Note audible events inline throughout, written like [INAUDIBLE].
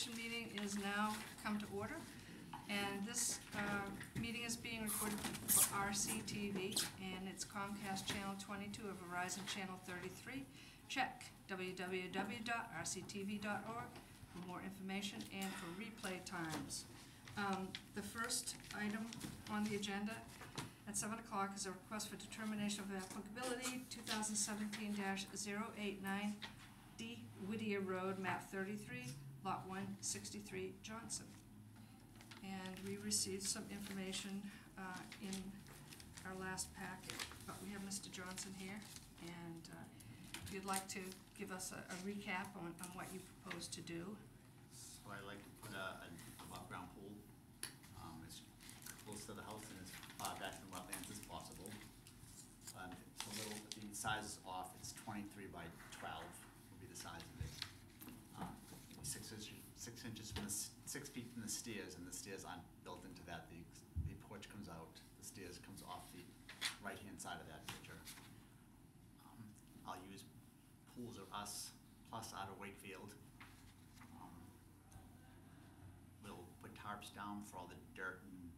Commission meeting is now come to order. And this uh, meeting is being recorded for RCTV, and it's Comcast Channel 22 of Verizon Channel 33. Check www.rctv.org for more information and for replay times. Um, The first item on the agenda at 7 o'clock is a request for determination of applicability, 2017-089 D Whittier Road, map 33, Lot 163 Johnson. And we received some information uh, in our last packet, but we have Mr. Johnson here, and uh, if you'd like to give us a, a recap on, on what you propose to do. So I'd like to put a, a above-ground pool um, as close to the house and as far back from wetlands as possible. Um, it's a little, the size is off, it's 23 by 12 inches from the, six feet from the stairs, and the stairs aren't built into that, the, the porch comes out, the stairs comes off the right-hand side of that picture. Um, I'll use pools of us plus out of Wakefield. Um, We'll put tarps down for all the dirt and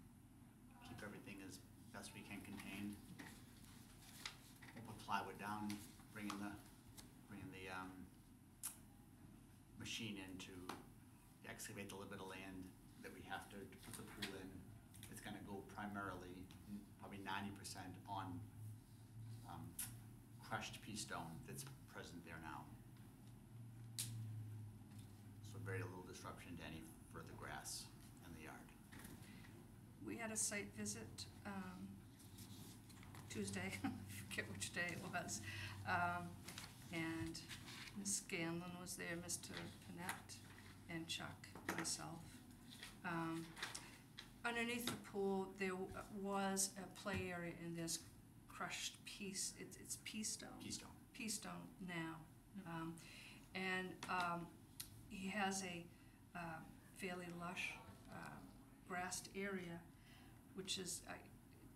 keep everything as best we can contained. We'll put plywood down, bring in the, bring in the, um, machine in the little bit of land that we have to to put the pool in. It's gonna go primarily, probably ninety percent on, um, crushed pea stone that's present there now. So very little disruption to any further grass in the yard. We had a site visit um, Tuesday, [LAUGHS] I forget which day it was, um, and Ms. Scanlon was there, Mr. Panett, and Chuck, myself. Um, Underneath the pool, there was a play area and there's crushed piece, it's it's pea stone. Pea stone. Pea stone now. Um, And um, he has a uh, fairly lush uh, grassed area, which is, I-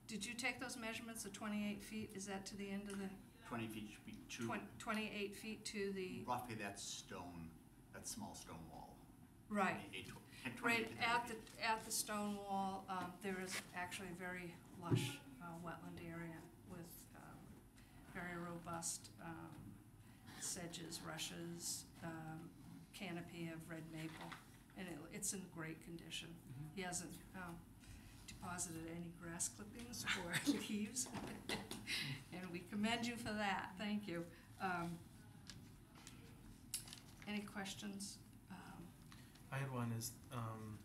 did you take those measurements of 28 feet? Is that to the end of the, Twenty feet should be two, twen- 28 feet to the, roughly that stone, that small stone wall. Right. 28 to- and 28 Right at the, at the stone wall, um, there is actually a very lush uh, wetland area with um, very robust um, sedges, rushes, um, canopy of red maple, and it- it's in great condition. He hasn't um, deposited any grass clippings or [LAUGHS] leaves, [LAUGHS] and we commend you for that, thank you. Um, Any questions? I had one is, um,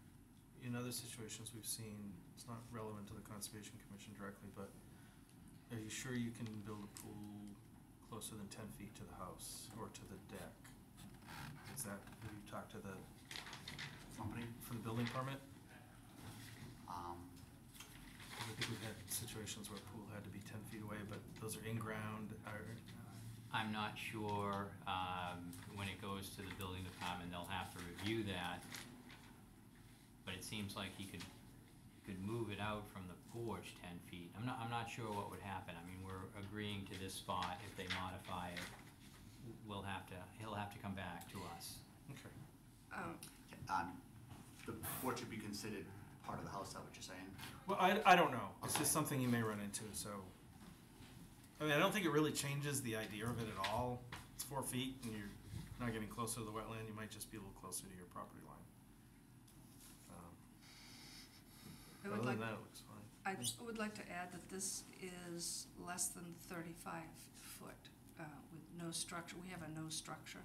in other situations we've seen, it's not relevant to the Conservation Commission directly, but are you sure you can build a pool closer than ten feet to the house or to the deck? Is that, have you talked to the, Company, for the building permit? um, 'Cause I think we've had situations where a pool had to be ten feet away, but those are in-ground, or, I'm not sure, um, when it goes to the building department, they'll have to review that. But it seems like he could, could move it out from the porch ten feet. I'm not, I'm not sure what would happen. I mean, we're agreeing to this spot. If they modify it, we'll have to, he'll have to come back to us. okay. um, um, the porch would be considered part of the house, is that what you're saying? Well, I, I don't know. It's just something you may run into, so. I mean, I don't think it really changes the idea of it at all. It's four feet and you're not getting closer to the wetland. You might just be a little closer to your property line. Um, I Other would than like- that, it looks fine. I would like to add that this is less than 35 foot uh, with no structure. We have a no structure.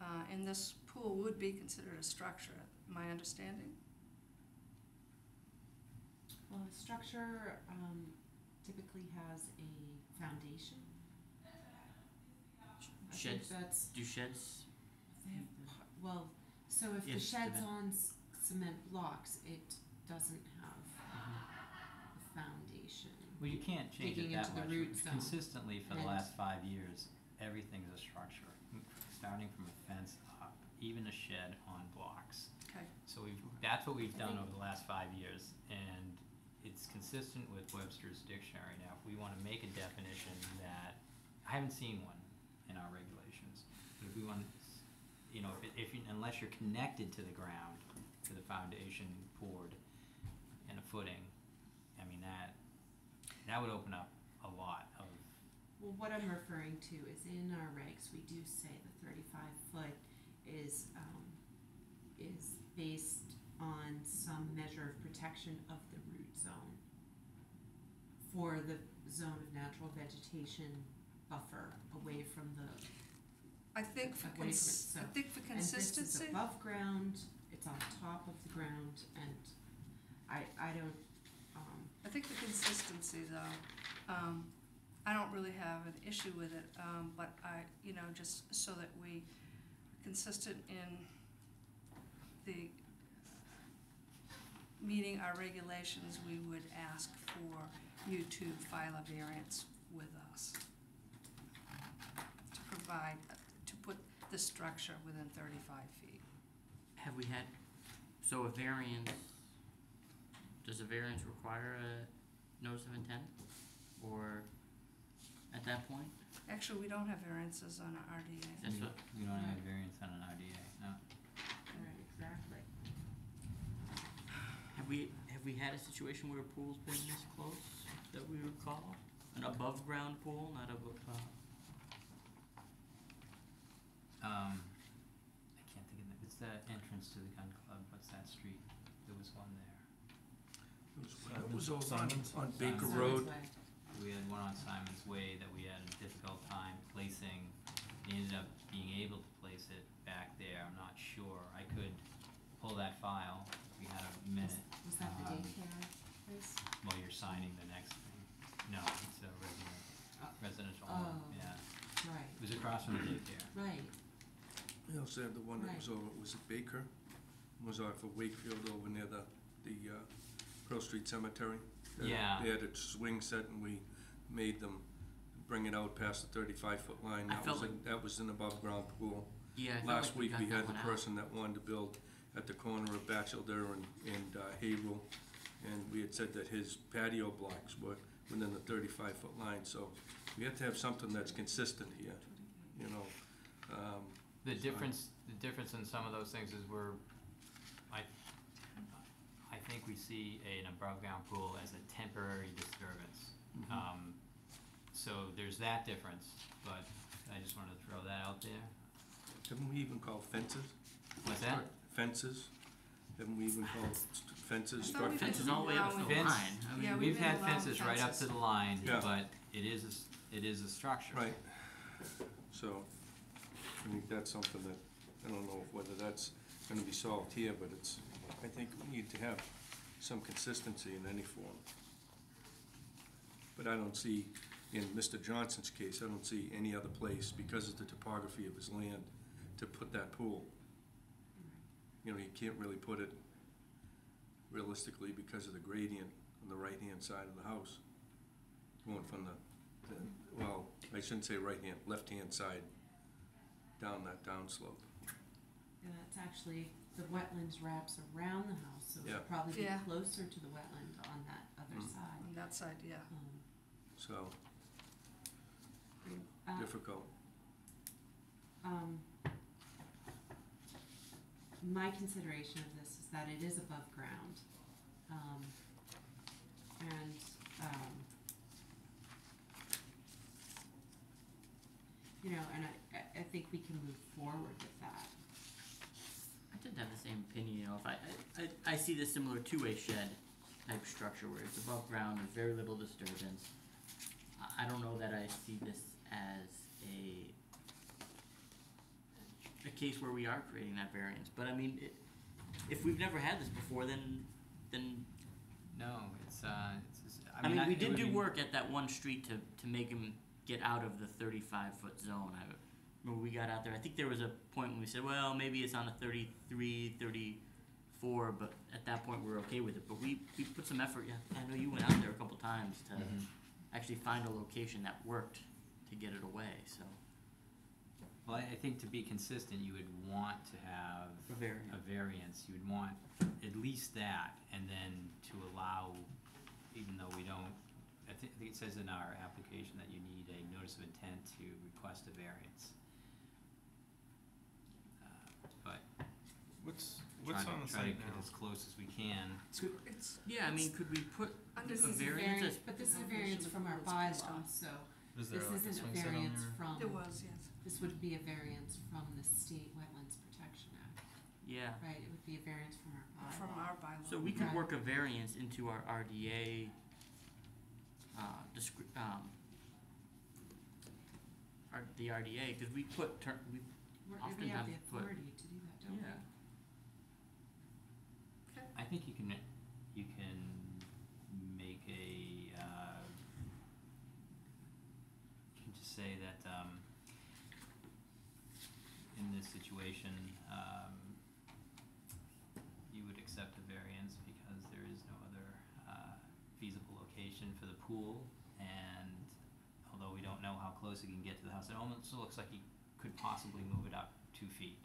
Uh, And this pool would be considered a structure, my understanding? Well, a structure um, typically has a foundation. I think Sheds, that's, do sheds, they have, par- well, so if the Yes, shed's cement. on s- cement blocks, it doesn't have mm-hmm. a foundation. Well, you can't change it Digging that into the much. root zone. Consistently for the And- last five years, everything's a structure, starting from a fence up, even a shed on blocks. Okay. So we've, that's what we've done over the last five years, and it's consistent with Webster's dictionary. Now, if we want to make a definition that, I haven't seen one in our regulations, but if we want, you know, if, it- if, you- unless you're connected to the ground, to the foundation poured and a footing, I mean, that, that would open up a lot of, Well, what I'm referring to is in our regs, we do say the thirty-five foot is, um, is based on some measure of protection of the zone for the zone of natural vegetation buffer away from the, I think for Away from it, cons- I so- think for and this consistency. is above ground, it's on top of the ground, and I, I don't, um, I think the consistency though, um, I don't really have an issue with it, um, but I, you know, just so that we consistent in the meeting our regulations, we would ask for you to file a variance with us. To provide, to put the structure within thirty-five feet. Have we had, so a variance, does a variance require a notice of intent? Or at that point? Actually, we don't have variances on our RDA. That's you what, you don't have variance on an RDA, no. right, exactly. have we, have we had a situation where a pool's been this close that we recall? An above ground pool, not a, uh, Um, I can't think of it, it's the entrance to the gun club, what's that street? There was one there. Simon- It was over on, Simon's? on Baker Simon's. Road. Way. We had one on Simon's Way that we had a difficult time placing. We ended up being able to place it back there, I'm not sure. I could pull that file, if we had a minute. Was that the Um, daycare place? While you're signing the next thing. No, it's a resident, Uh, residential home, oh. yeah. Right, It was across from the daycare. right, You also had the one that was Right. over, was it Baker? Was off of Wakefield over near the, the, uh, Pearl Street Cemetery. They- Yeah. They had a swing set and we made them bring it out past the thirty-five foot line. I That felt was, an- that was an above ground pool. yeah, I felt Last like we week, got we that had the one out. person that wanted to build at the corner of Batchelder and, and uh, Haverhill. And we had said that his patio blocks were within the thirty-five foot line, so we have to have something that's consistent here, you know? Um, The difference, the difference in some of those things is we're, I, I think we see an above ground pool as a temporary disturbance. Mhm. Um, so there's that difference, but I just wanted to throw that out there. Haven't we even called fences? What's that? Fences? Haven't we even called st- fences, I thought we fences? Fences all the way up to the Fence- line, I Yeah, mean, we- We've had been fences right up to fences. the line, Yeah. but it is, a s- it is a structure. Right. So, I think that's something that, I don't know whether that's gonna be solved here, but it's, I think we need to have some consistency in any form. But I don't see, in Mr. Johnson's case, I don't see any other place, because of the topography of his land, to put that pool. You know, you can't really put it realistically because of the gradient on the right-hand side of the house. Going from the, the- well, I shouldn't say right-hand, left-hand side, down that downslope. yeah, that's actually, the wetlands wraps around the house, so Yeah. it'll probably be Yeah. closer to the wetland on that other Mm. side. On that side, yeah. Um, So, uh, difficult. Um, my consideration of this is that it is above ground. Um, and, um, you know, and I, I- think we can move forward with that. I tend to have the same opinion, you know, if I, I, I, see this similar two-way shed type structure where it's above ground, there's very little disturbance. I don't know that I see this as a, a case where we are creating that variance, but I mean, it, if we've never had this before, then, then, No, it's, uh, it's, it's- I mean, we did do work at that one street to, to make him get out of the thirty-five foot zone, I remember we got out there, I think there was a point when we said, well, maybe it's on a 33, 34, but at that point, we were okay with it, but we, we put some effort, yeah, I know you went out there a couple times to Mhm. actually find a location that worked to get it away, so, Well, I I think to be consistent, you would want to have a variance. a variance, you would want at least that, and then to allow, even though we don't, I thi- I think it says in our application that you need a notice of intent to request a variance. Um, but What's, what's trying on to, the try to site get now? as close as we can. It's, Yeah, I mean, could we put under This is a variance variance, but this is a variance from our pool is based bylaw, on- so Is there this like a isn't swing a set on variance there? from, there was, yes. This would be a variance from the State Wetlands Protection Act, yeah. right? It would be a variance from our bylaw. From our bylaw. So we could work a variance into our RDA, uh, descri- um, our, the RDA, cause we put ter- we, We're- often We have have the put- authority to do that, don't we? yeah. Okay. I think you can, you can make a, uh, you can just say that, um, in this situation, um, you would accept a variance because there is no other, uh, feasible location for the pool, and although we don't know how close it can get to the house, it almost looks like you could possibly move it up two feet,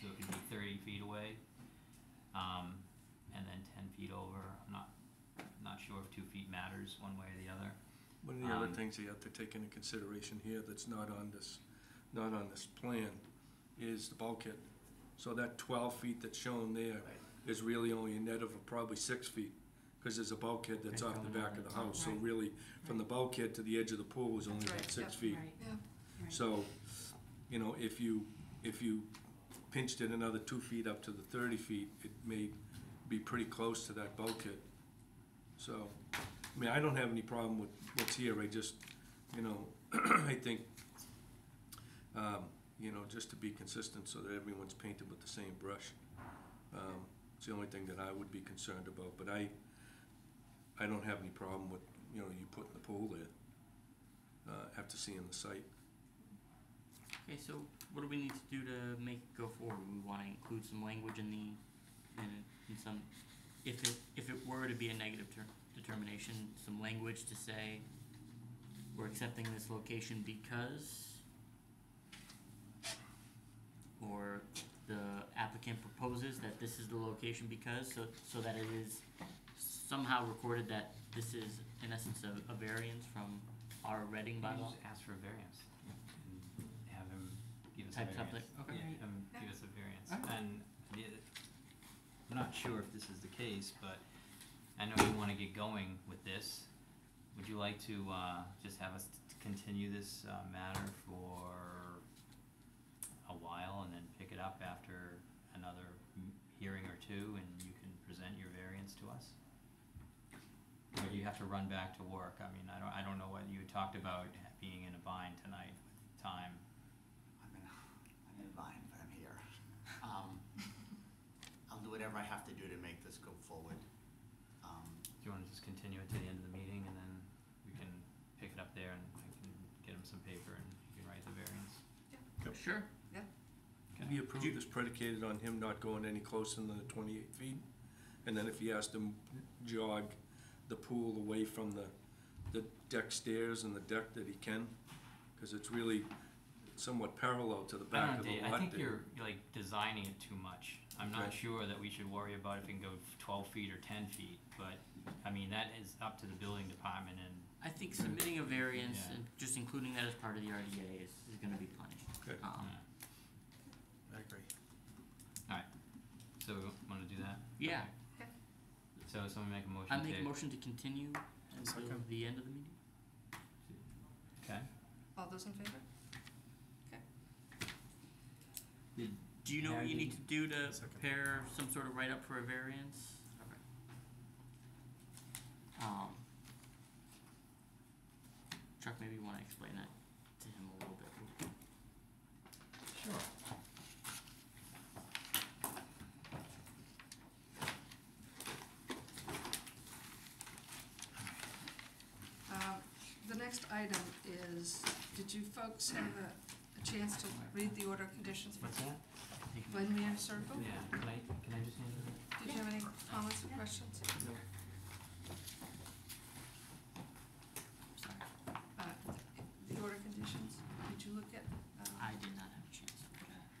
so it could be thirty feet away. Um, and then ten feet over, I'm not, not sure if two feet matters one way or the other. One of the other Um, things you have to take into consideration here that's not on this, not on this plan is the bulkhead. So that twelve feet that's shown there is really only a net of probably six feet, cause there's a bulkhead that's Right, off the back of the of house, so Right. really, from the bulkhead to the edge of the pool is only That's about six yep. feet. Right, Yeah. So, you know, if you, if you pinched it another two feet up to the thirty feet, it may be pretty close to that bulkhead. So, I mean, I don't have any problem with what's here, I just, you know, [CLEARS THROAT] I think, um, you know, just to be consistent so that everyone's painted with the same brush. Um, it's the only thing that I would be concerned about, but I, I don't have any problem with, you know, you putting the pool there, uh, after seeing the site. Okay, so what do we need to do to make it go forward? We wanna include some language in the, in, in some, if it, if it were to be a negative ter- determination, some language to say, we're accepting this location because, or the applicant proposes that this is the location because, so, so that it is somehow recorded that this is in essence a, a variance from our Reading Maybe bylaw? just ask for a variance and have him give us a Type variance. something, okay. Yeah, have him give us a variance. Alright. And the- I'm not sure if this is the case, but I know you wanna get going with this. Would you like to, uh, just have us t- continue this, uh, matter for a while and then pick up after another hearing or two and you can present your variance to us? Or do you have to run back to work? I mean, I don't, I don't know what you talked about being in a bind tonight with time. I'm in, I'm in a bind, but I'm here. Um, I'll do whatever I have to do to make this go forward. Um, Do you wanna just continue it to the end of the meeting and then we can pick it up there and I can get him some paper and he can write the variance? Sure. The approval is predicated on him not going any closer than the twenty-eight feet. And then if he has to jog the pool away from the, the deck stairs and the deck that he can, cause it's really somewhat parallel to the I back don't of know, the Dave, lot I think there. you're like designing it too much. I'm not Okay. sure that we should worry about if it can go twelve feet or ten feet, but, I mean, that is up to the building department and I think submitting a variance Yeah. and just including that as part of the RDA is, is gonna be plenty. Okay. Um, I agree. So we wanna do that? yeah, So someone make a motion I to. make a motion to continue until Second. the end of the meeting. Okay. all those in favor? Okay. Do you know what you need to do to Second. prepare some sort of write-up for a variance? Okay. Um. Chuck, maybe you wanna explain that to him a little bit. Sure. Um, the next item is, did you folks have a, a chance to read the order of conditions for What's that? Glenmere Circle? Yeah, can I, can I just handle it? Did you have any comments or questions? No. Sorry, Uh, the order of conditions, did you look at, um, I did not have a chance to look at it.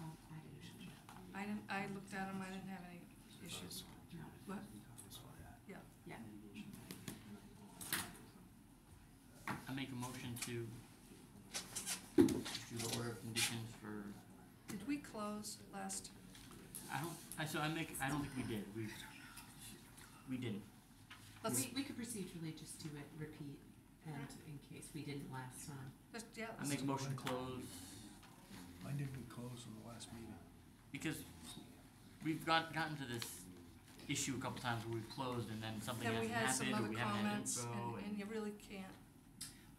I didn't, I didn't, I looked at them, I didn't have any issues. no, What? yeah. I make a motion to issue the order of conditions for Did we close last? I don't, I, so I make, I don't think we did, we, we didn't. Let's, We, we could procedurally just do it, repeat, and in case we didn't last time. let's, yeah, I let's make a motion to close, Why didn't we close on the last meeting? because we've got, gotten to this issue a couple times where we've closed and then something Then we hasn't had some happened, or other we haven't had comments, info, and, and, and you really can't,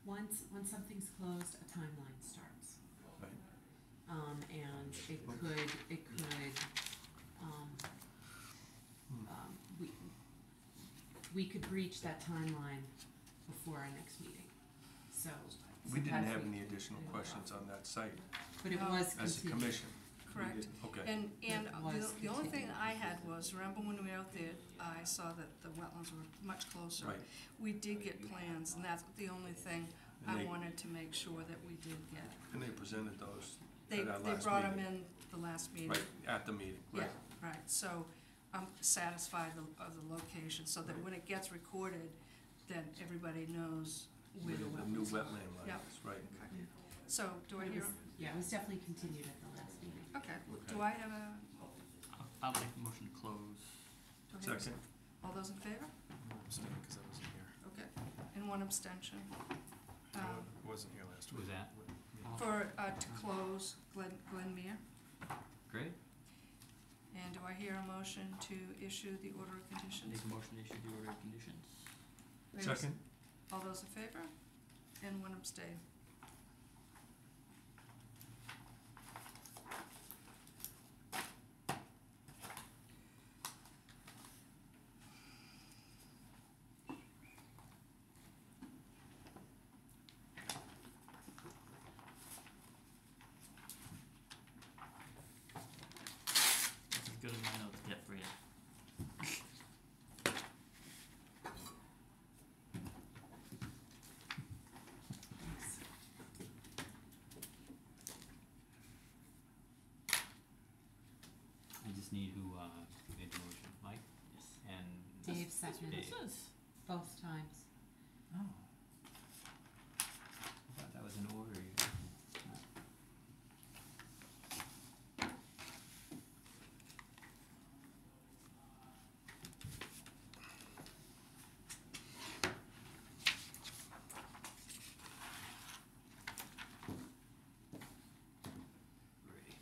Once, once something's closed, a timeline starts. Right. Um, and it could, it could, um, um, we, we could breach that timeline before our next meeting, so. We didn't have any additional questions on that site But it No. was as a continued. commission. We correct? didn't- Okay. And, and It the, was the only thing continued. I had was, remember when we were out there, I saw that the wetlands were much closer. Right, We did get plans, and that's the only thing And I they- wanted to make sure that we did get. and they presented those They, at our they last brought them in the last meeting. Right, at the meeting, Yeah, right. right, so I'm satisfied of, of the location, so that when it gets recorded, then everybody knows where the The new wetlands are. wetland line Yeah. is, right. Okay. So, do I hear, Yeah, it was definitely continued at the last meeting. okay, Okay. do I have a, I'll, I'll make a motion to close. do I hear a Second, All those in favor? I'm abstaining because I wasn't here. Okay, and one abstention. I Um, wasn't here last Who week. was that? For, uh, to close Glen, Glenmere, Great. and do I hear a motion to issue the order of conditions? Make a motion to issue the order of conditions. Wait a s- second, All those in favor? And one abstain. That's as good as my notes get for you. Thanks. I need who, uh, made the motion, Mike Yes. and. Dave That's what seconded it both times. Oh. I thought that was in order. you- Great.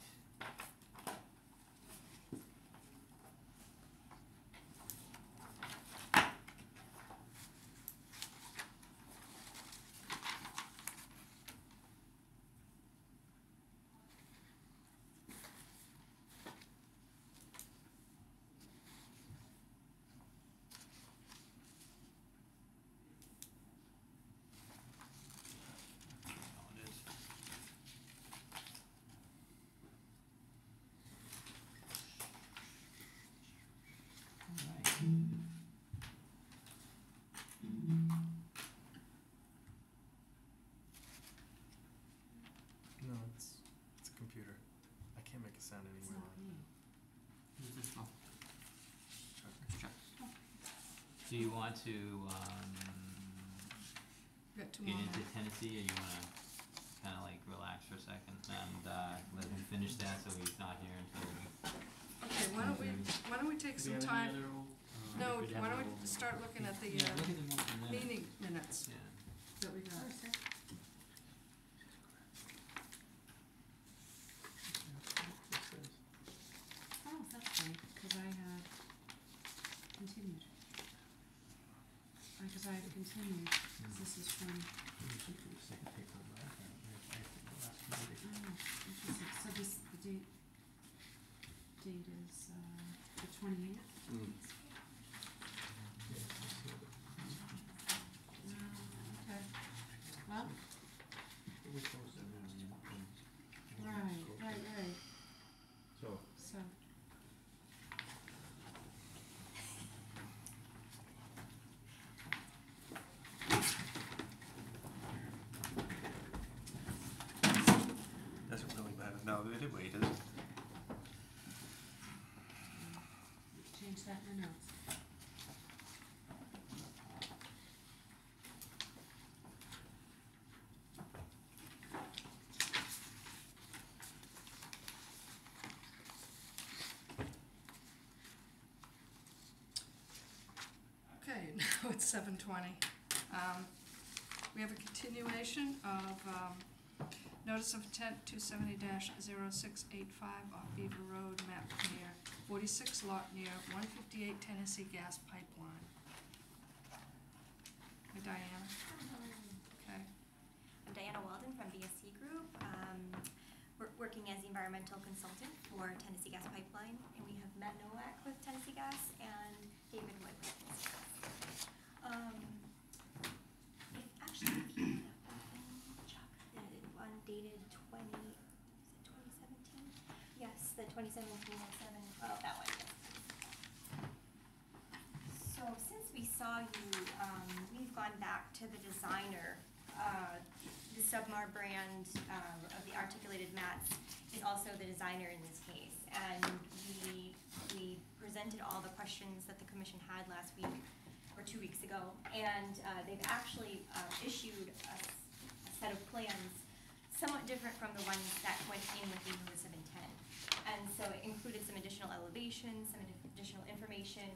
All it is. Alright. No, it's, it's a computer. I can't make a sound It's anywhere. not me. Who's this from? Chuck. Chuck. Do you want to, um, We got two get more into. Tennessee, or you wanna kinda like relax for a second and, uh, let him finish that so he's not here until we Okay, why don't we, why don't we take Do we some have time, any other uh, no, why don't we start looking at the, Yeah, uh, look at the mo- minutes. meeting minutes? Yeah. So we got. now. Change that in the notes. Okay, [LAUGHS] now it's 7:20. Um, We have a continuation of um, notice of intent two seventy 685 off Beaver Road, map near forty-six lot near one fifty-eight Tennessee Gas Pipeline. Hi Diana, okay. I'm Diana Walden from BSC Group, um, we're working as the environmental consultant for Tennessee Gas Pipeline, and we have Matt Nowak with Tennessee Gas and David Wood with Tennessee Gas. Um, if, actually, if you wanna open, Chuck, the one dated twenty, is it twenty seventeen? Yes, the twenty seventeen oh seven, oh, that one, yes. So since we saw you, um, we've gone back to the designer, uh, the Submar brand, um, of the articulated mats is also the designer in this case. And we, we presented all the questions that the commission had last week, or two weeks ago. And, uh, they've actually, uh, issued a, s- a set of plans somewhat different from the ones that went in with the notice of. And so it included some additional elevations, some addi- additional information,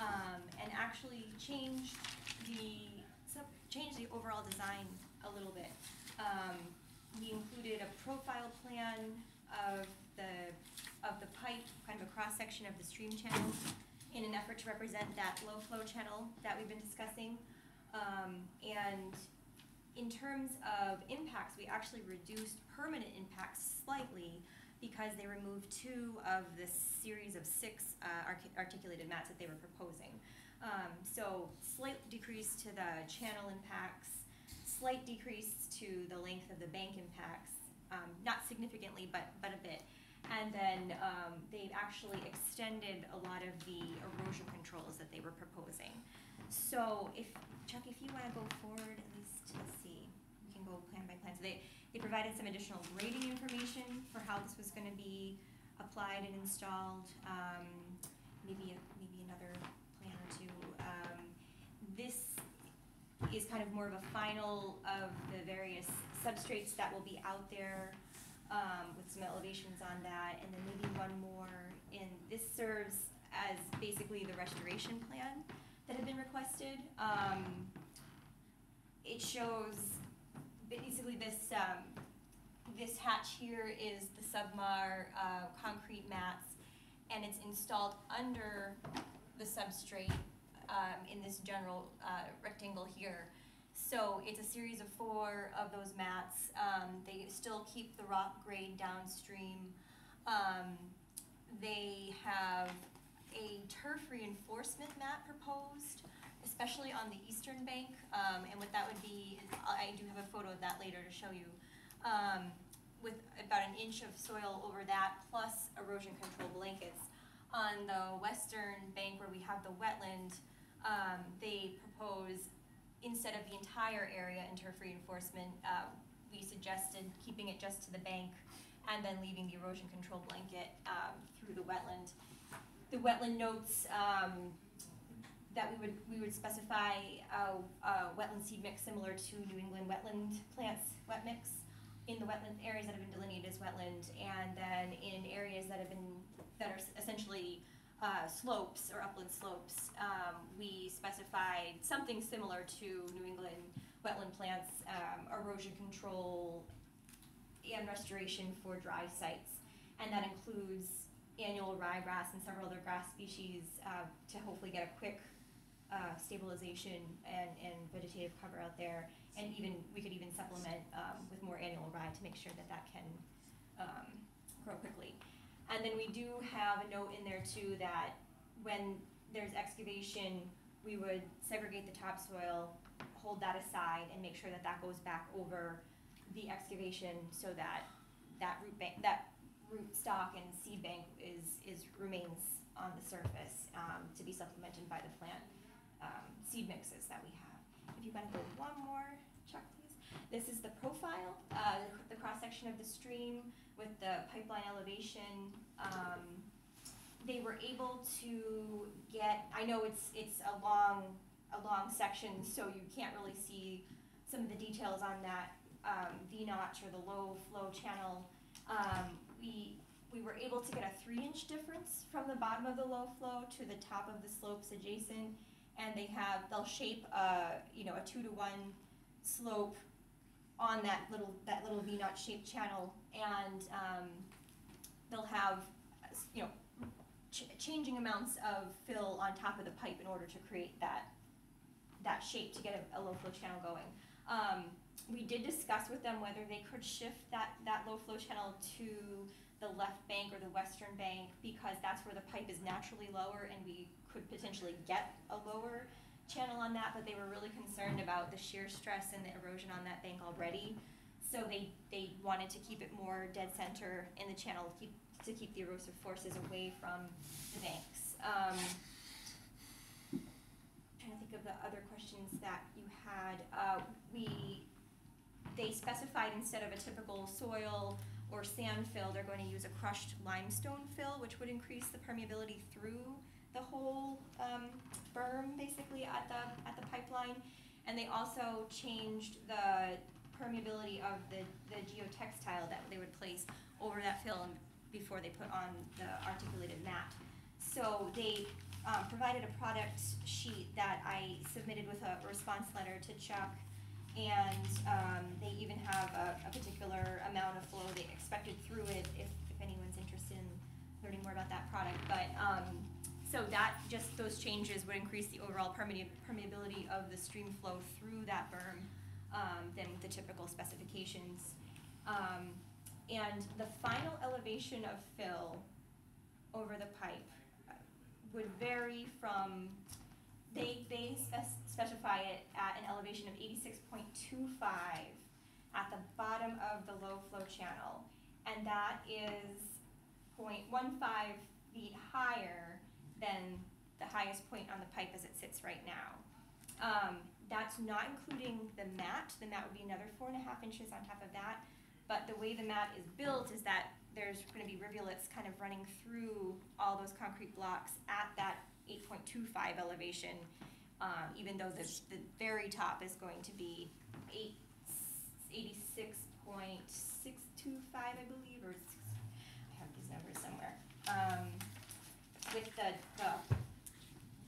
um, and actually changed the, changed the overall design a little bit. Um, we included a profile plan of the, of the pipe, kind of a cross-section of the stream channel, in an effort to represent that low-flow channel that we've been discussing. Um, and in terms of impacts, we actually reduced permanent impacts slightly because they removed two of the series of six uh, artic- articulated mats that they were proposing. Um, so slight decrease to the channel impacts, slight decrease to the length of the bank impacts, um, not significantly, but, but a bit. And then um, they've actually extended a lot of the erosion controls that they were proposing. So if, Chuck, if you wanna go forward at least to see, can go plan by plan. So they, they provided some additional grading information for how this was gonna be applied and installed, um, maybe, a- maybe another plan or two. Um, this is kind of more of a final of the various substrates that will be out there, um, with some elevations on that, and then maybe one more, and this serves as basically the restoration plan that had been requested. Um, it shows basically this, um, this hatch here is the Submar, uh, concrete mats, and it's installed under the substrate, um, in this general, uh, rectangle here. So it's a series of four of those mats, um, they still keep the rock grade downstream. Um, they have a turf reinforcement mat proposed, especially on the eastern bank, um, and what that would be, is- I do have a photo of that later to show you. Um, with about an inch of soil over that, plus erosion control blankets. On the western bank where we have the wetland, um, they propose, instead of the entire area turf reinforcement, uh, we suggested keeping it just to the bank and then leaving the erosion control blanket, um, through the wetland. The wetland notes, um, that we would, we would specify a, a wetland seed mix similar to New England wetland plants, wet mix, in the wetland, areas that have been delineated as wetland, and then in areas that have been, that are essentially, uh, slopes or upland slopes, um, we specified something similar to New England wetland plants, um, erosion control and restoration for dry sites. And that includes annual ryegrass and several other grass species, uh, to hopefully get a quick, uh, stabilization and, and vegetative cover out there. And even, we could even supplement, um, with more annual rye to make sure that that can, um, grow quickly. And then we do have a note in there too that when there's excavation, we would segregate the topsoil, hold that aside and make sure that that goes back over the excavation so that that root bank, that root stock and seed bank is, is, remains on the surface, um, to be supplemented by the plant, seed mixes that we have. If you wanna go one more, Chuck, please. This is the profile, uh, the cross-section of the stream with the pipeline elevation. Um, they were able to get, I know it's, it's a long, a long section, so you can't really see some of the details on that, um, V-notch or the low flow channel. Um, we, we were able to get a three-inch difference from the bottom of the low flow to the top of the slopes adjacent, and they have, they'll shape a, you know, a two to one slope on that little, that little V-notch shaped channel, and, um, they'll have, uh, you know, ch- changing amounts of fill on top of the pipe in order to create that, that shape to get a, a low flow channel going. Um, we did discuss with them whether they could shift that, that low flow channel to the left bank or the western bank, because that's where the pipe is naturally lower and we could potentially get a lower channel on that, but they were really concerned about the shear stress and the erosion on that bank already. So they, they wanted to keep it more dead center in the channel, keep, to keep the erosive forces away from the banks. Um, trying to think of the other questions that you had. Uh, we, they specified instead of a typical soil or sand fill, they're going to use a crushed limestone fill, which would increase the permeability through the whole, um, berm, basically, at the, at the pipeline. And they also changed the permeability of the, the geotextile that they would place over that fill before they put on the articulated mat. So they, um, provided a product sheet that I submitted with a response letter to Chuck. And, um, they even have a, a particular amount of flow they expected through it, if, if anyone's interested in learning more about that product. But, um, so that, just those changes would increase the overall permeability of the stream flow through that berm, um, than the typical specifications. Um, and the final elevation of fill over the pipe would vary from, they, they spec- specify it at an elevation of eighty-six point two five at the bottom of the low flow channel. And that is 0.15 feet higher than the highest point on the pipe as it sits right now. Um, that's not including the mat, the mat would be another four and a half inches on top of that. But the way the mat is built is that there's gonna be rivulets kind of running through all those concrete blocks at that eight point two five elevation. Um, even though the, the very top is going to be eight, eighty-six point six two five, I believe, or six, I have these numbers somewhere. Um, with the, the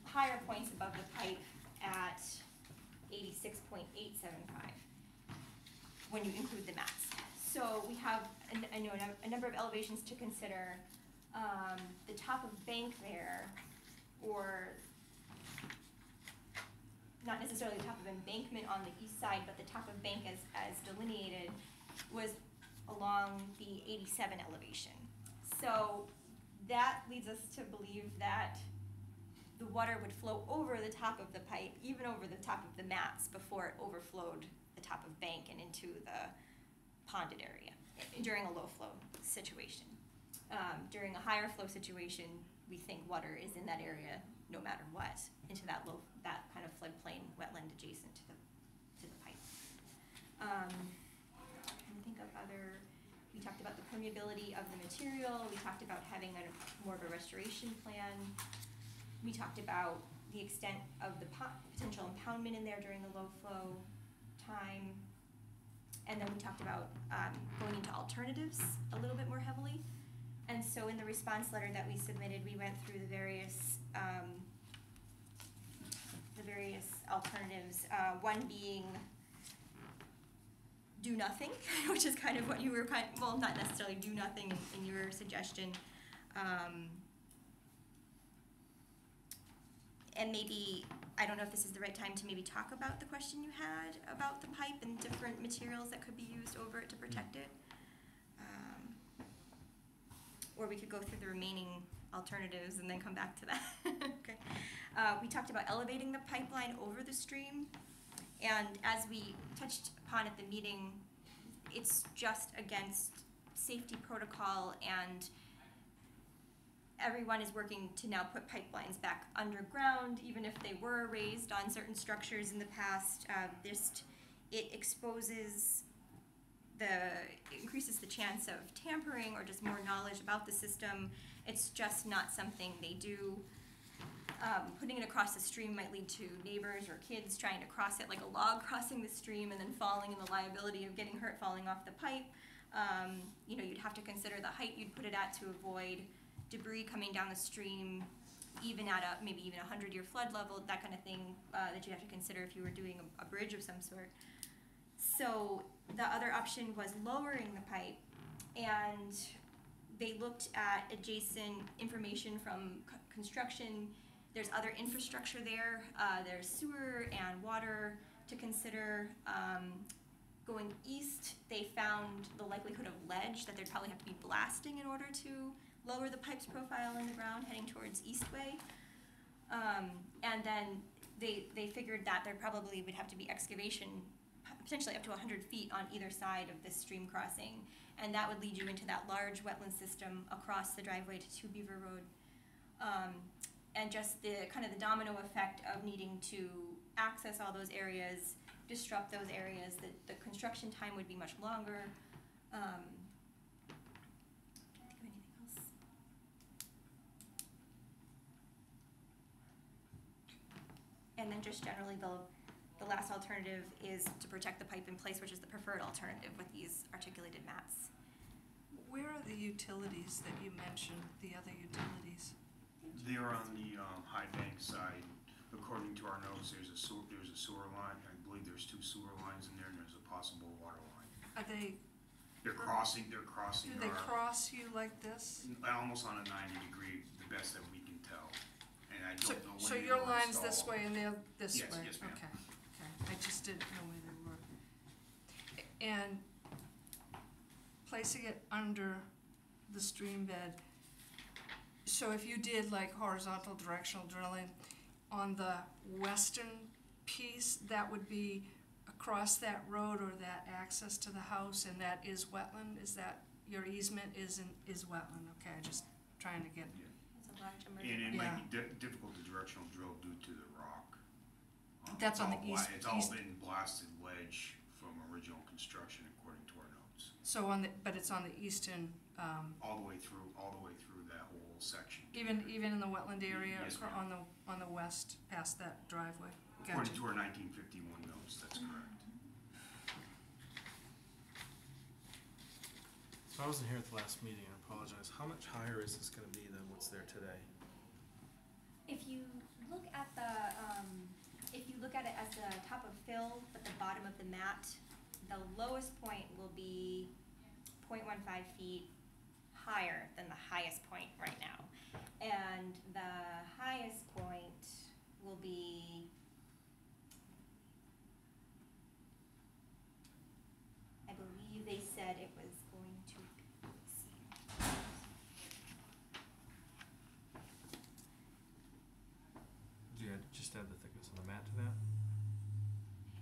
higher points above the pipe at eighty-six point eight seven five, when you include the mats. So we have, a a a number of elevations to consider. Um, the top of bank there, or not necessarily the top of embankment on the east side, but the top of bank as, as delineated, was along the eighty-seven elevation. So that leads us to believe that the water would flow over the top of the pipe, even over the top of the mats, before it overflowed the top of bank and into the ponded area during a low flow situation. Um, during a higher flow situation, we think water is in that area no matter what, into that low, that kind of floodplain wetland adjacent to the, to the pipe. Um, to think of other, we talked about the permeability of the material, we talked about having a, more of a restoration plan. We talked about the extent of the po- potential impoundment in there during the low flow time. And then we talked about, um, going into alternatives a little bit more heavily. And so in the response letter that we submitted, we went through the various, um, the various alternatives, uh, one being do nothing, [LAUGHS] which is kind of what you were kind, well, not necessarily do nothing in your suggestion. Um, and maybe, I don't know if this is the right time to maybe talk about the question you had about the pipe and different materials that could be used over it to protect it. Um, Or we could go through the remaining alternatives and then come back to that. [LAUGHS] Okay. Uh, we talked about elevating the pipeline over the stream. And as we touched upon at the meeting, it's just against safety protocol and everyone is working to now put pipelines back underground, even if they were raised on certain structures in the past. Uh, this, it exposes the, increases the chance of tampering or just more knowledge about the system. It's just not something they do. Um, putting it across the stream might lead to neighbors or kids trying to cross it like a log crossing the stream and then falling and the liability of getting hurt falling off the pipe. Um, you know, you'd have to consider the height you'd put it at to avoid debris coming down the stream. even at a, maybe even a hundred-year flood level, that kind of thing, uh, that you'd have to consider if you were doing a, a bridge of some sort. So the other option was lowering the pipe, and they looked at adjacent information from c- construction. There's other infrastructure there, uh, there's sewer and water to consider. Um, going east, they found the likelihood of ledge, that there'd probably have to be blasting in order to lower the pipe's profile in the ground heading towards Eastway. Um, and then they, they figured that there probably would have to be excavation, potentially up to hundred feet on either side of this stream crossing. And that would lead you into that large wetland system across the driveway to Two Beaver Road. Um, and just the, kind of the domino effect of needing to access all those areas, disrupt those areas, the, the construction time would be much longer. Um. And then just generally, the, the last alternative is to protect the pipe in place, which is the preferred alternative with these articulated mats. Where are the utilities that you mentioned, the other utilities? They're on the, um, High Bank side. According to our notes, there's a sewer, there's a sewer line, I believe there's two sewer lines in there, and there's a possible water line. Are they, They're crossing, they're crossing do they our, cross you like this? almost on a ninety degree, the best that we can tell. And I So, don't know when so your were line's this way and they're this Yes, way? yes, ma'am. Okay, okay, I just didn't know where they were. And placing it under the stream bed, so if you did like horizontal directional drilling on the western piece, that would be across that road or that access to the house, and that is wetland, is that, your easement is in, is wetland, okay, just trying to get, It's a large And it might be di- difficult to directional drill due to the rock. That's on the all bla- east- It's all east- been blasted ledge from original construction according to our notes. so on the, but it's on the eastern, um, All the way through, all the way through that whole section. Even, even in the wetland area, Yes, acro- ma'am. on the, on the west, past that driveway? According Gotcha. to our nineteen fifty-one notes, that's correct. So I wasn't here at the last meeting, I apologize. How much higher is this gonna be than what's there today? If you look at the, um, if you look at it as the top of fill, but the bottom of the mat, the lowest point will be 0.15 feet higher than the highest point right now. And the highest point will be I believe they said it was going to, let's see. Do you add- just add the thickness of the mat to that?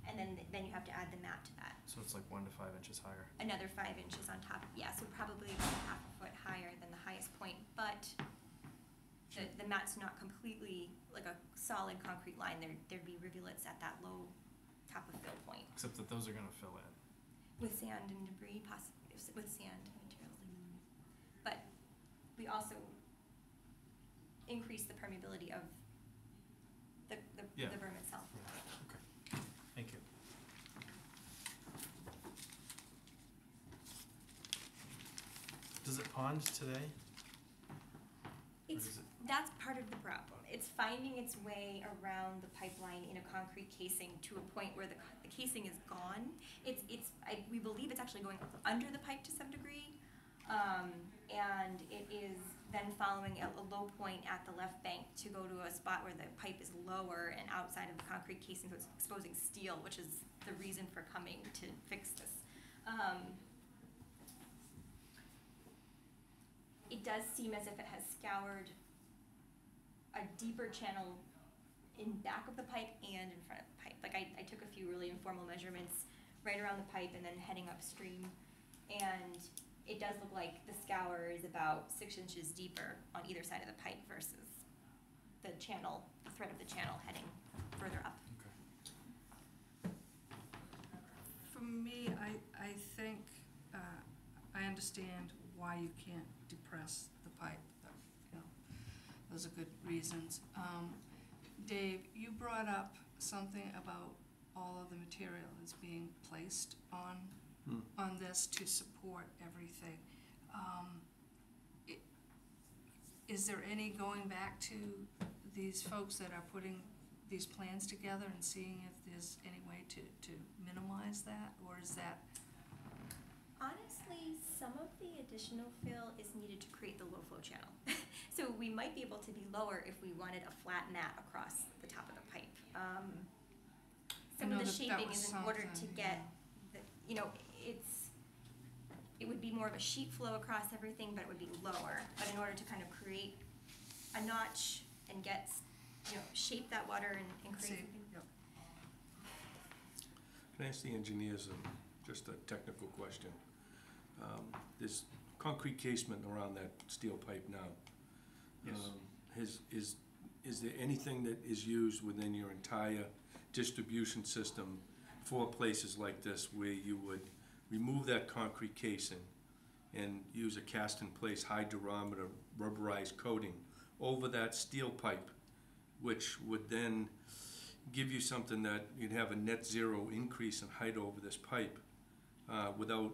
And then, then you have to add the mat to that. So it's like one to five inches higher? another five inches on top, yeah, so probably about half a foot higher than the highest point, but the, the mat's not completely like a solid concrete line, there, there'd be rivulets at that low top of fill point Except that those are gonna fill in. with sand and debris, possibly, with sand materials. But we also increase the permeability of the, the, Yeah. the berm itself. Okay, thank you. Pond today? It's, it- that's part of the problem. It's finding its way around the pipeline in a concrete casing to a point where the, the casing is gone. It's, it's, I, we believe it's actually going under the pipe to some degree. Um, and it is then following a, a low point at the left bank to go to a spot where the pipe is lower and outside of the concrete casing, so it's exposing steel, which is the reason for coming to fix this. Um, it does seem as if it has scoured a deeper channel in back of the pipe and in front of the pipe. Like I, I took a few really informal measurements right around the pipe and then heading upstream. And it does look like the scour is about six inches deeper on either side of the pipe versus the channel, the thread of the channel heading further up. Okay. For me, I, I think, uh, I understand why you can't depress the pipe, you know, those are good reasons. Um, Dave, you brought up something about all of the material is being placed on, Hmm. on this to support everything. Um, i- Is there any going back to these folks that are putting these plans together and seeing if there's any way to, to minimize that, or is that, some of the additional fill is needed to create the low flow channel. [LAUGHS] So we might be able to be lower if we wanted a flat mat across the top of the pipe. Um, Some of the that that shaping is in order to something, get, the you know, it's, it would be more of a sheet flow across everything, but it would be lower. But in order to kind of create a notch and get, you know, shape that water and, and create yep. Can I ask the engineers a, just a technical question? Um, There's concrete casement around that steel pipe now. Yes. Um, Has, is, is there anything that is used within your entire distribution system for places like this where you would remove that concrete casing and use a cast-in-place high durometer rubberized coating over that steel pipe, which would then give you something that you'd have a net zero increase in height over this pipe uh, without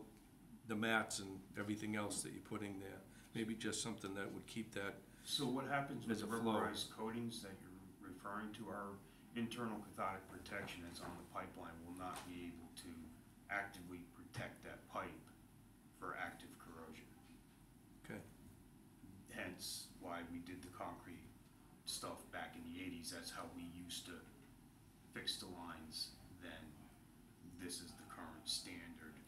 the mats and everything else that you're putting there. Maybe just something that would keep that So what happens with There's the a flow. rubberized coatings that you're referring to, our internal cathodic protection that's on the pipeline will not be able to actively protect that pipe for active corrosion. Okay. Hence why we did the concrete stuff back in the eighties, that's how we used to fix the lines then. This is the current standard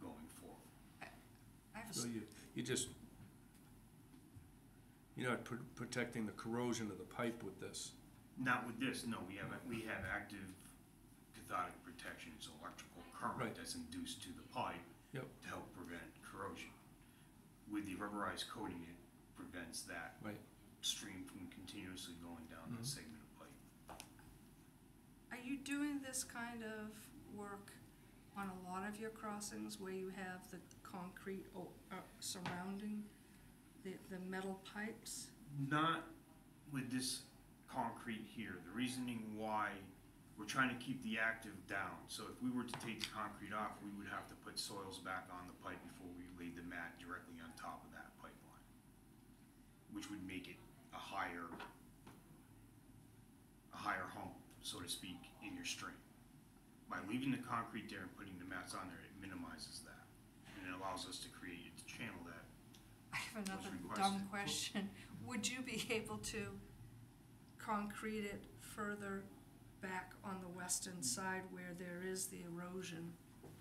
going forward. I have a So you, you just, you're not pr- protecting the corrosion of the pipe with this. Not with this, no, we have, we have active cathodic protection, it's electrical current Right. that's induced to the pipe Yep. to help prevent corrosion. With the rubberized coating, it prevents that Right. stream from continuously going down Mhm. that segment of pipe. Are you doing this kind of work on a lot of your crossings where you have the concrete o- uh, surrounding the, the metal pipes? Not with this concrete here, the reasoning why, we're trying to keep the active down. So if we were to take the concrete off, we would have to put soils back on the pipe before we laid the mat directly on top of that pipeline. Which would make it a higher, a higher home, so to speak, in your stream. By leaving the concrete there and putting the mats on there, it minimizes that. And allows us to create a channel that I have another requested. dumb question. Would you be able to concrete it further back on the western side where there is the erosion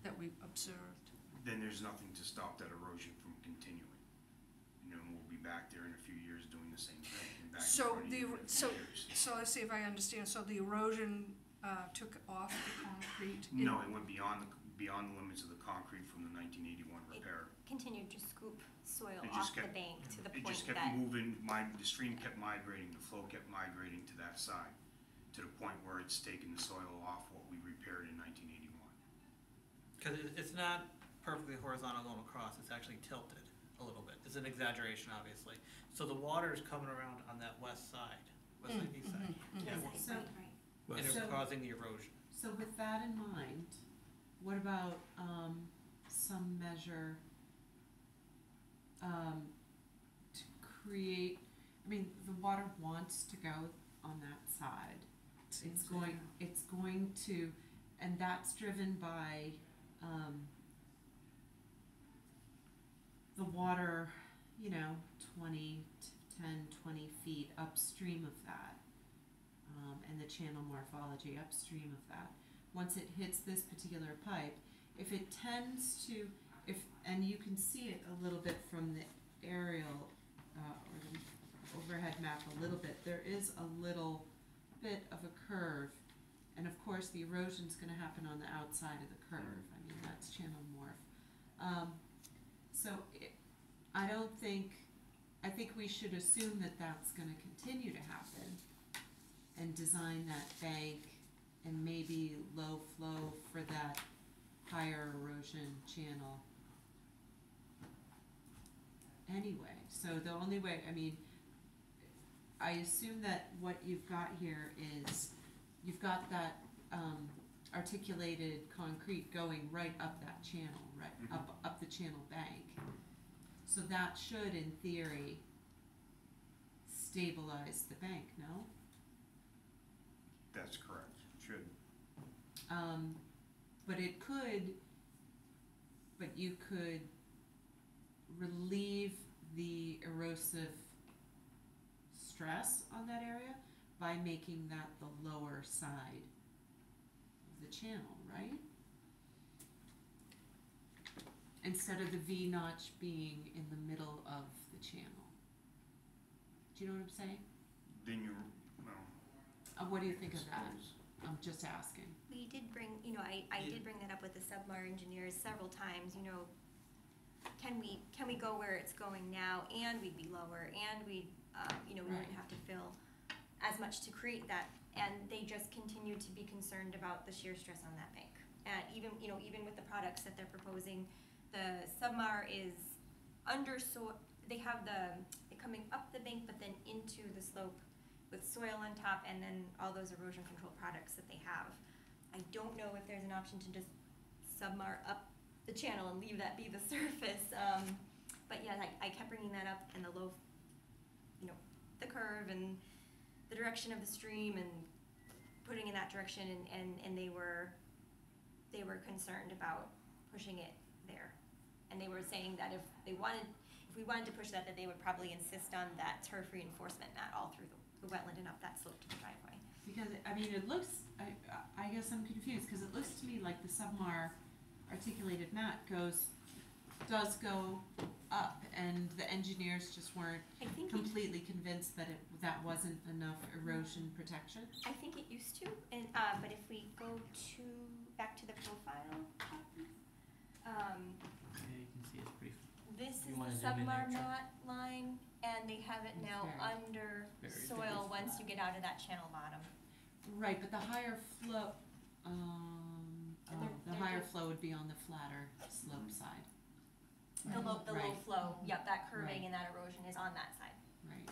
that we observed? then there's nothing to stop that erosion from continuing. And then we'll be back there in a few years doing the same thing, and back So the, in a so, years. so let's see if I understand. So the erosion, uh, took off the concrete? No, it went beyond the, beyond the limits of the concrete from the nineteen eighty-one It repair. Continued to scoop soil It off just the kept- bank to the It point just kept that, moving, my, the stream kept migrating, the flow kept migrating to that side, to the point where it's taken the soil off what we repaired in nineteen eighty-one. Because it, it's not perfectly horizontal going across, it's actually tilted a little bit. It's an exaggeration, obviously. So the water is coming around on that west side, west side, east side. Mhm, Yeah, mhm. Right, So- right, right. And it's So- causing the erosion. So with that in mind, what about, um, some measure, um, to create, I mean, the water wants to go on that side. It's going, it's going to, and that's driven by, um, the water, you know, 20 to 10, 20 feet upstream of that. Um, and the channel morphology upstream of that. Once it hits this particular pipe, if it tends to, if, and you can see it a little bit from the aerial, uh, or the overhead map a little bit, there is a little bit of a curve. And of course, the erosion's gonna happen on the outside of the curve, I mean, that's channel morph. Um, so it, I don't think, I think we should assume that that's gonna continue to happen. And design that bank and maybe low flow for that higher erosion channel. Anyway, so the only way, I mean, I assume that what you've got here is, you've got that, um, articulated concrete going right up that channel, right, Mhm. up, up the channel bank. So that should, in theory, stabilize the bank, no? That's correct. Um, but it could, but you could relieve the erosive stress on that area by making that the lower side of the channel, right? Instead of the V notch being in the middle of the channel. Do you know what I'm saying? Then you're, well. Uh, what do you think of that? I'm just asking. We did bring, you know, I, I Yeah. did bring that up with the Submar engineers several times, you know, can we, can we go where it's going now and we'd be lower and we, um, you know, we wouldn't have to fill as much to create that, and they just continue to be concerned about the shear stress on that bank. And even, you know, even with the products that they're proposing, the Submar is under so, they have the, coming up the bank but then into the slope with soil on top and then all those erosion control products that they have. I don't know if there's an option to just submar up the channel and leave that be the [LAUGHS] surface. Um, but yeah, I, I kept bringing that up and the low, you know, the curve and the direction of the stream and putting in that direction and, and, and they were, they were concerned about pushing it there. And they were saying that if they wanted, if we wanted to push that, that they would probably insist on that turf reinforcement mat all through the, the wetland and up that slope to the driveway. Because, I mean, it looks, I, I guess I'm confused, cause it looks to me like the Submar articulated mat goes, does go up, and the engineers just weren't I think it, completely convinced that it, that wasn't enough erosion protection. I think it used to, and, uh, but if we go to, back to the profile, um, Yeah, you can see it's pretty this You is wanna the zoom in there, submar Chuck? mat line, and they have it It's now very- under very soil very once you get out of that channel bottom. Right, but the higher flow, um, oh, they're- the they're higher flow would be on the flatter slope side. The low, the low Right. flow, yep, that curving and that erosion is on that side. Right,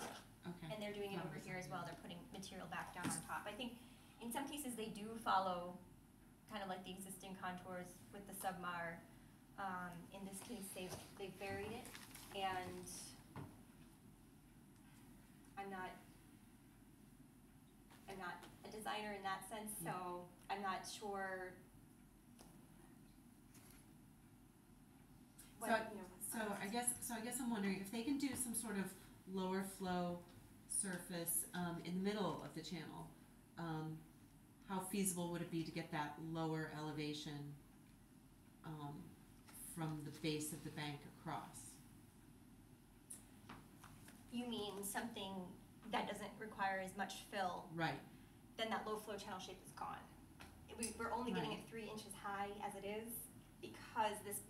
okay. And they're doing it over here as well, they're putting material back down on top. I think in some cases they do follow kind of like the existing contours with the submar. Um, in this case, they've, they've buried it and I'm not, I'm not designer in that sense, so I'm not sure what, So- you know. So I guess, so I guess I'm wondering if they can do some sort of lower flow surface, um, in the middle of the channel, um, how feasible would it be to get that lower elevation, um, from the base of the bank across? You mean something that doesn't require as much fill, Right, then that low flow channel shape is gone. We, we're only getting it three inches high as it is because this,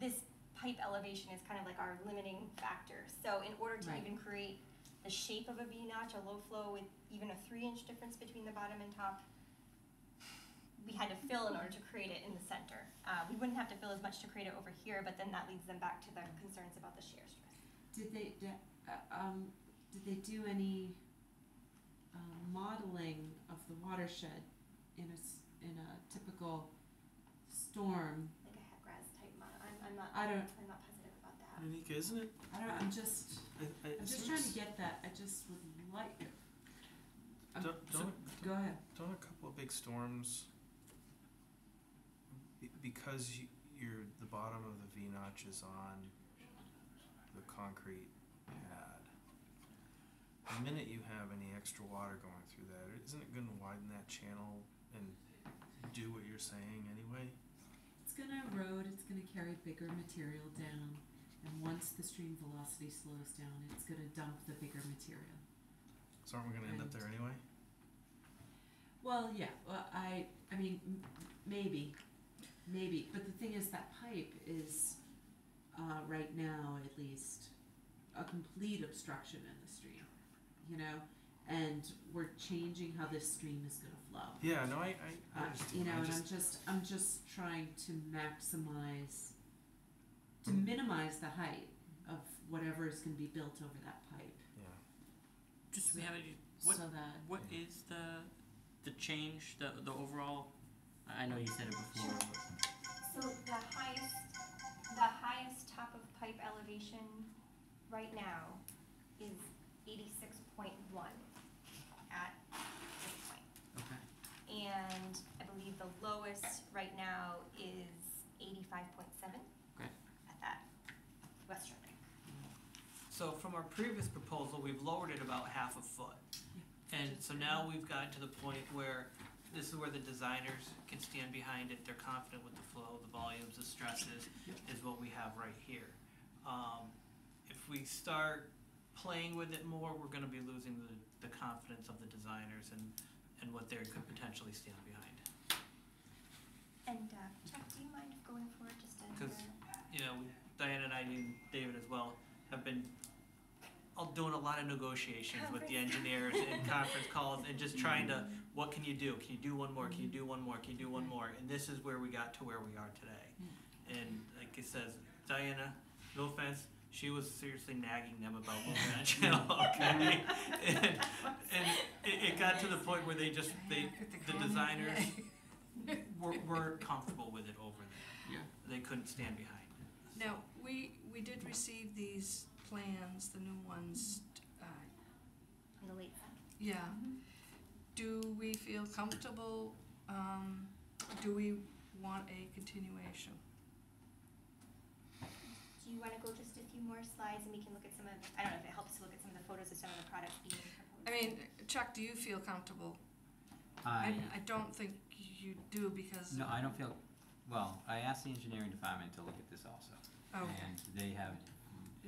this pipe elevation is kind of like our limiting factor. So in order to Right. even create the shape of a V notch, a low flow with even a three inch difference between the bottom and top, we had to fill in order to create it in the center. Uh, we wouldn't have to fill as much to create it over here, but then that leads them back to the concerns about the shear stress. did they, uh, um, did they do any, um, modeling of the watershed in a, s- in a typical storm? Like a HEC-RAS type model, I'm, I'm not, I don't, I'm not positive about that. Unique, isn't it? I don't, I'm just, I, I, I'm just trying to get that, I just would like, I'm- Don't, so- don't, go ahead. don't a couple of big storms, be- because you, you're, the bottom of the V notch is on the concrete pad. The minute you have any extra water going through that, isn't it gonna widen that channel and do what you're saying anyway? It's gonna erode, it's gonna carry bigger material down, and once the stream velocity slows down, it's gonna dump the bigger material. So aren't we gonna end up there anyway? Well, yeah, well, I, I mean, m- maybe, maybe, but the thing is that pipe is, uh, right now at least, a complete obstruction in the stream, you know? And we're changing how this stream is gonna flow. Yeah, no, I, I, I Uh, you know, I and I'm just, I'm just trying to maximize, to Mm. minimize the height of whatever is gonna be built over that pipe, yeah. Just we have any, what, so that, what is the, the change, the, the overall, I know you said it before, but So the highest, the highest top of pipe elevation right now is eighty-six point one at this point. Okay. And I believe the lowest right now is eighty-five point seven. Okay. At that western lake. So from our previous proposal, we've lowered it about half a foot. And so now we've gotten to the point where this is where the designers can stand behind it, they're confident with the flow, the volumes, the stresses, is what we have right here. Um, if we start playing with it more, we're gonna be losing the, the confidence of the designers and, and what they could potentially stand behind. And, uh, Chuck, do you mind going forward just a? 'Cause- you know, Diana and I and David as well have been all doing a lot of negotiations with the engineers and [LAUGHS] conference calls and just trying to, mm-hmm. what can you do? Can you do one more? Can you do one more? Can you do one mm-hmm. more? And this is where we got to where we are today. Mm-hmm. And like it says, Diana, no offense, she was seriously nagging them about moving on [LAUGHS] channel, [LAUGHS] okay? And, and it, it got to the point where they just, they, the designers [LAUGHS] were, were comfortable with it over there. Yeah. They couldn't stand behind it. Now, we, we did receive these plans, the new ones, uh, On the late yeah. Do we feel comfortable, um, do we want a continuation? Do you wanna go just a few more slides and we can look at some of, I don't know if it helps to look at some of the photos of some of the products being proposed? I mean, Chuck, do you feel comfortable? I, I don't think you do because. no, I don't feel, well, I asked the engineering department to look at this also. Okay, And they haven't,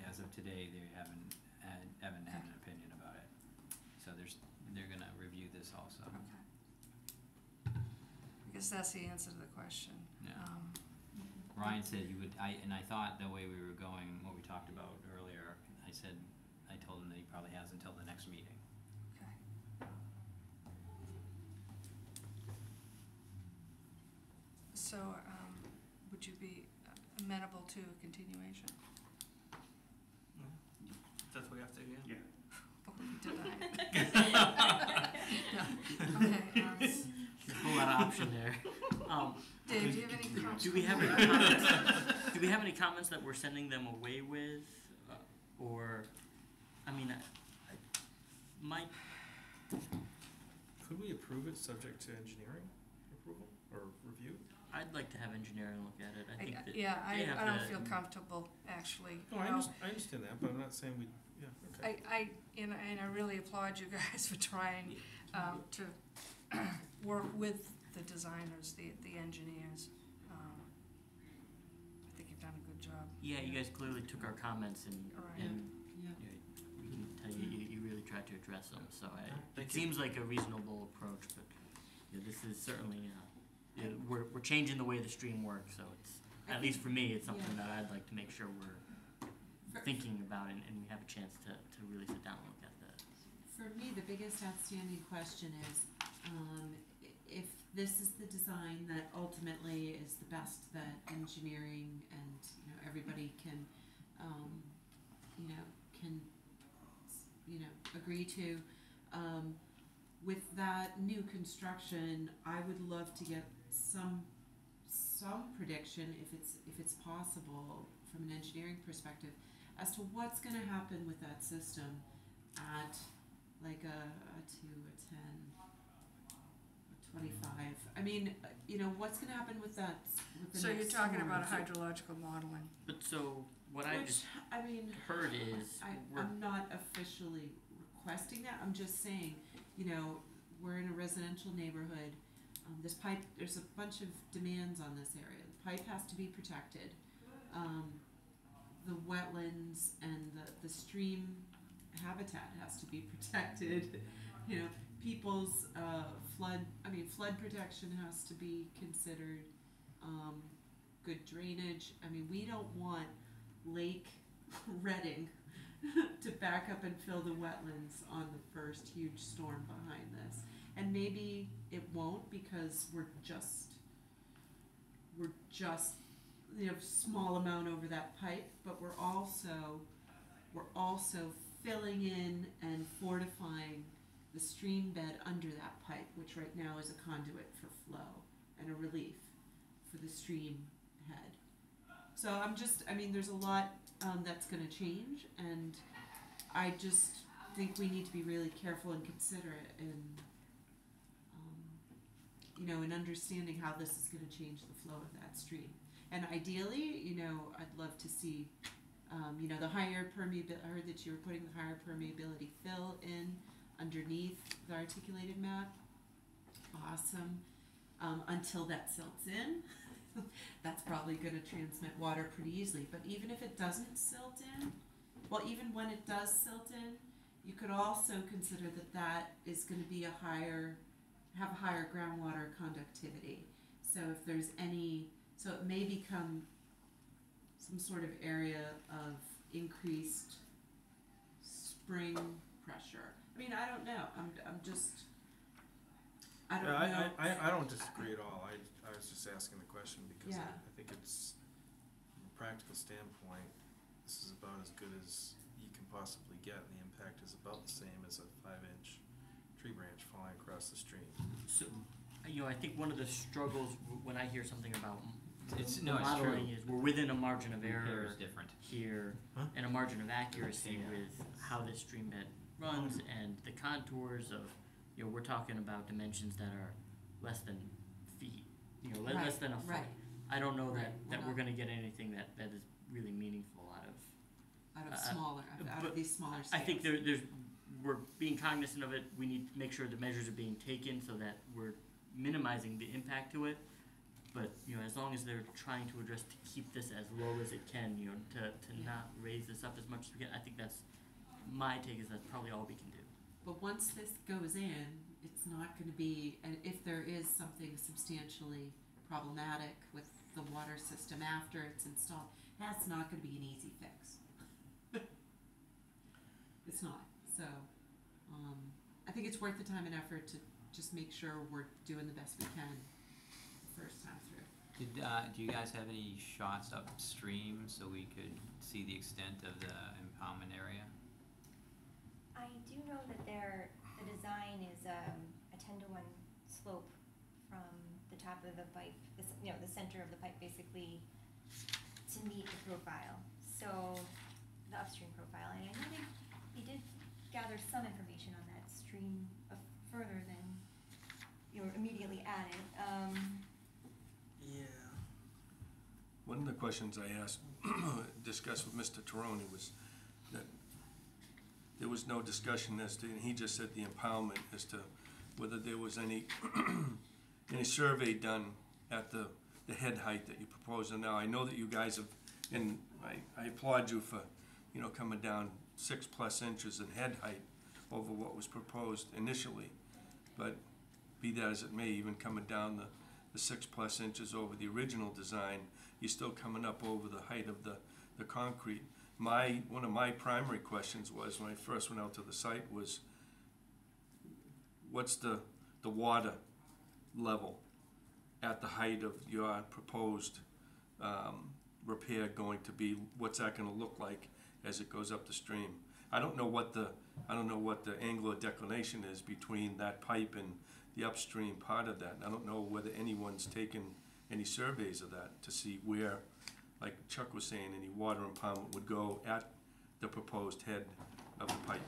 as of today, they haven't, had- haven't had an opinion about it. So there's, they're gonna review this also. okay. I guess that's the answer to the question. Yeah. Um, Ryan said he would, I, and I thought the way we were going, what we talked about earlier, I said, I told him that he probably has until the next meeting. Okay. So, um, would you be amenable to a continuation? That's what we have to do, yeah? Oh, [LAUGHS] did I? [LAUGHS] [LAUGHS] No. Okay, um, A whole lot of option there. Um, Dave, do you have any comments? do we have any comments? [LAUGHS] do we have any comments that we're sending them away with, uh, or, I mean, I, I, my, Could we approve it subject to engineering approval or review? I'd like to have engineering look at it. I think I- that Yeah, they I, have I don't to- feel comfortable, actually, No, I understand, I understand that, but I'm not saying we, yeah, okay. I, I, and, I- and I really applaud you guys [LAUGHS] for trying, um, to [CLEARS THROAT] work with the designers, the, the engineers. Um, I think you've done a good job. Yeah, you guys clearly took our comments and, Right. and Yeah. you know, we can tell you, you, you really tried to address them, so I, Thank it you. seems like a reasonable approach, but, yeah, this is certainly, uh, yeah, we're, we're changing the way the stream works, so it's, at least for me, it's something that I'd like to make sure we're thinking about and, and we have a chance to, to really sit down and look at that. For me, the biggest outstanding question is, um, i- if this is the design that ultimately is the best that engineering and, you know, everybody can, um, you know, can, you know, agree to, um, with that new construction, I would love to get some, some prediction, if it's, if it's possible, from an engineering perspective, as to what's gonna happen with that system at like a, a two, a ten, a twenty-five. I mean, uh, you know, what's gonna happen with that, s- with the So you're next talking about storm? hydrological modeling. But so, what I Which, just I mean, heard is, I, we're, I'm not officially requesting that, I'm just saying, you know, we're in a residential neighborhood. Um, this pipe, there's a bunch of demands on this area, the pipe has to be protected. Um, the wetlands and the, the stream habitat has to be [LAUGHS] protected. You know, people's, uh, flood, I mean, flood protection has to be considered, um, good drainage, I mean, we don't want Lake [LAUGHS] Reading [LAUGHS] to back up and fill the wetlands on the first huge storm behind this. And maybe it won't because we're just, we're just, you know, small amount over that pipe, but we're also, we're also filling in and fortifying the stream bed under that pipe, which right now is a conduit for flow and a relief for the stream head. So I'm just, I mean, there's a lot um, that's going to change, and I just think we need to be really careful and considerate in, um, you know, in understanding how this is gonna change the flow of that stream. And ideally, you know, I'd love to see, um, you know, the higher permeabil, I heard that you were putting the higher permeability fill in underneath the articulated map. Awesome. Um, until that silts in, [LAUGHS] that's probably gonna transmit water pretty easily, but even if it doesn't silt in, well, even when it does silt in, you could also consider that that is gonna be a higher, have a higher groundwater conductivity. So if there's any, so it may become some sort of area of increased spring pressure. I mean, I don't know, I'm, I'm just, I don't know. Yeah, I, I, I, I don't disagree at all, I, I was just asking the question because I, Yeah. I think it's, from a practical standpoint, this is about as good as you can possibly get, and the impact is about the same as a five-inch tree branch falling across the stream. So, you know, I think one of the struggles w- when I hear something about m- It's- the no, it's true. modeling is we're within a margin of Repair error is different. here Huh? and a margin of accuracy Yeah. with how this stream bed runs and the contours of, you know, we're talking about dimensions that are less than feet, you know, le- less than a foot. right. I don't know that, Right, we're that we're not- gonna get anything that, that is really meaningful out of Out of Uh, smaller, out of- out but of these smaller scales. I think there, there's, we're being cognizant of it, we need to make sure the measures are being taken so that we're minimizing the impact to it. But, you know, as long as they're trying to address to keep this as low as it can, you know, to, to Yeah. not raise this up as much as we can, I think that's, my take is that's probably all we can do. But once this goes in, it's not gonna be, and if there is something substantially problematic with the water system after it's installed, that's not gonna be an easy fix. [LAUGHS] It's not, so, um, I think it's worth the time and effort to just make sure we're doing the best we can the first time through. Did, uh, do you guys have any shots upstream so we could see the extent of the impoundment area? I know that their, the design is, um, a ten to one slope from the top of the pipe, the, c- you know, the center of the pipe basically to meet the profile, so, the upstream profile, and I know they, they did gather some information on that stream of further than, you know, immediately added, um, Yeah. One of the questions I asked, [CLEARS THROAT] discussed with Mr. Teroni was that there was no discussion as to, and he just said the impoundment as to whether there was any, [CLEARS THROAT] any survey done at the, the head height that you proposed. And now, I know that you guys have, and I, I applaud you for, you know, coming down six-plus inches in head height over what was proposed initially. But be that as it may, even coming down the, the six-plus inches over the original design, you're still coming up over the height of the, the concrete. My, one of my primary questions was, when I first went out to the site, was what's the, the water level at the height of your proposed, um, repair going to be? What's that gonna look like as it goes up the stream? I don't know what the, I don't know what the angle of declination is between that pipe and the upstream part of that. I don't know whether anyone's taken any surveys of that to see where, like Chuck was saying, any water impoundment would go at the proposed head of the pipe.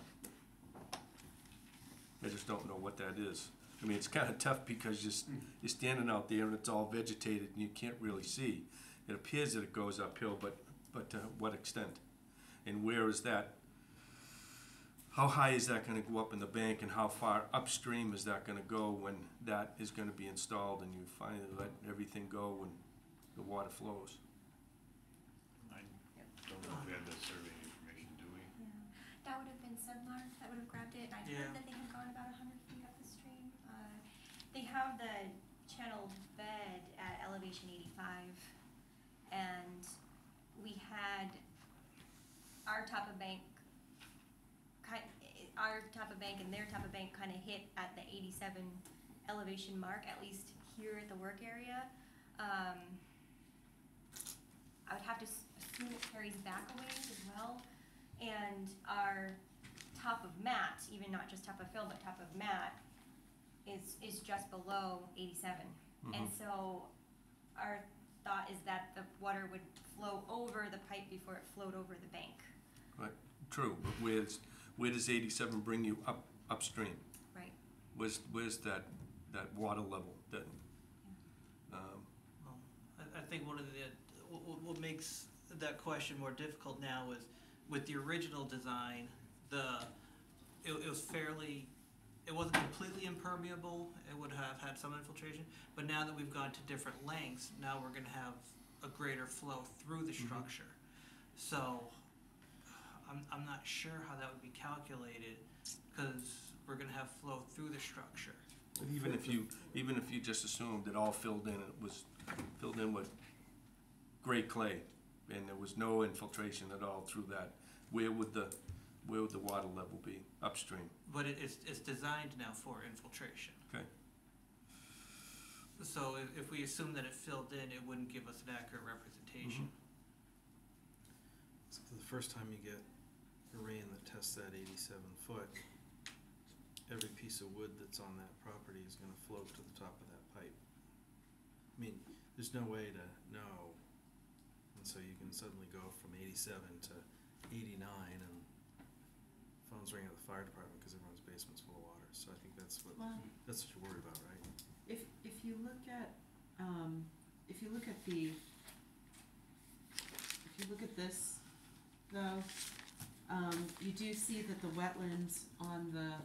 I just don't know what that is. I mean, it's kinda tough because you're, hmm. you're standing out there and it's all vegetated and you can't really see. It appears that it goes uphill, but, but to what extent? And where is that? How high is that gonna go up in the bank and how far upstream is that gonna go when that is gonna be installed and you finally let everything go and the water flows? I don't if we have the survey information, do we? Yeah, that would have been Sunmark that would have grabbed it, and I Yeah. heard that they had gone about a hundred feet up the stream. Uh, they have the channeled bed at elevation eighty-five, and we had our top of bank kind, our top of bank and their top of bank kinda hit at the eighty-seven elevation mark, at least here at the work area. Um, I would have to s- assume it carries back a ways as well. And our top of mat, even not just top of fill, but top of mat, is, is just below eighty-seven. And Mhm. so our thought is that the water would flow over the pipe before it flowed over the bank. Right, true, but where's, where does eighty-seven bring you up, upstream? Right. Where's, where's that, that water level that, um, Well, I, I think one of the, what- what, what makes that question more difficult now is, with the original design, the, it, it was fairly, it wasn't completely impermeable, it would have had some infiltration, but now that we've gone to different lengths, now we're gonna have a greater flow through the Mhm. structure. So, I'm, I'm not sure how that would be calculated, cause we're gonna have flow through the structure. even if you, even if you just assumed it all filled in, it was filled in with gray clay, and there was no infiltration at all through that, where would the, where would the water level be upstream? But it, it's, it's designed now for infiltration. Okay. So if, if we assume that it filled in, it wouldn't give us an accurate representation. Mm-hmm. So the first time you get a rain that tests that eighty-seven foot, every piece of wood that's on that property is gonna float to the top of that pipe. I mean, there's no way to know, and so you can suddenly go from eighty-seven to eighty-nine and phones ring at the fire department because everyone's basement's full of water, so I think that's what, Well, that's what you're worried about, right? if, if you look at, um, if you look at the, if you look at this, though, um, you do see that the wetlands on the,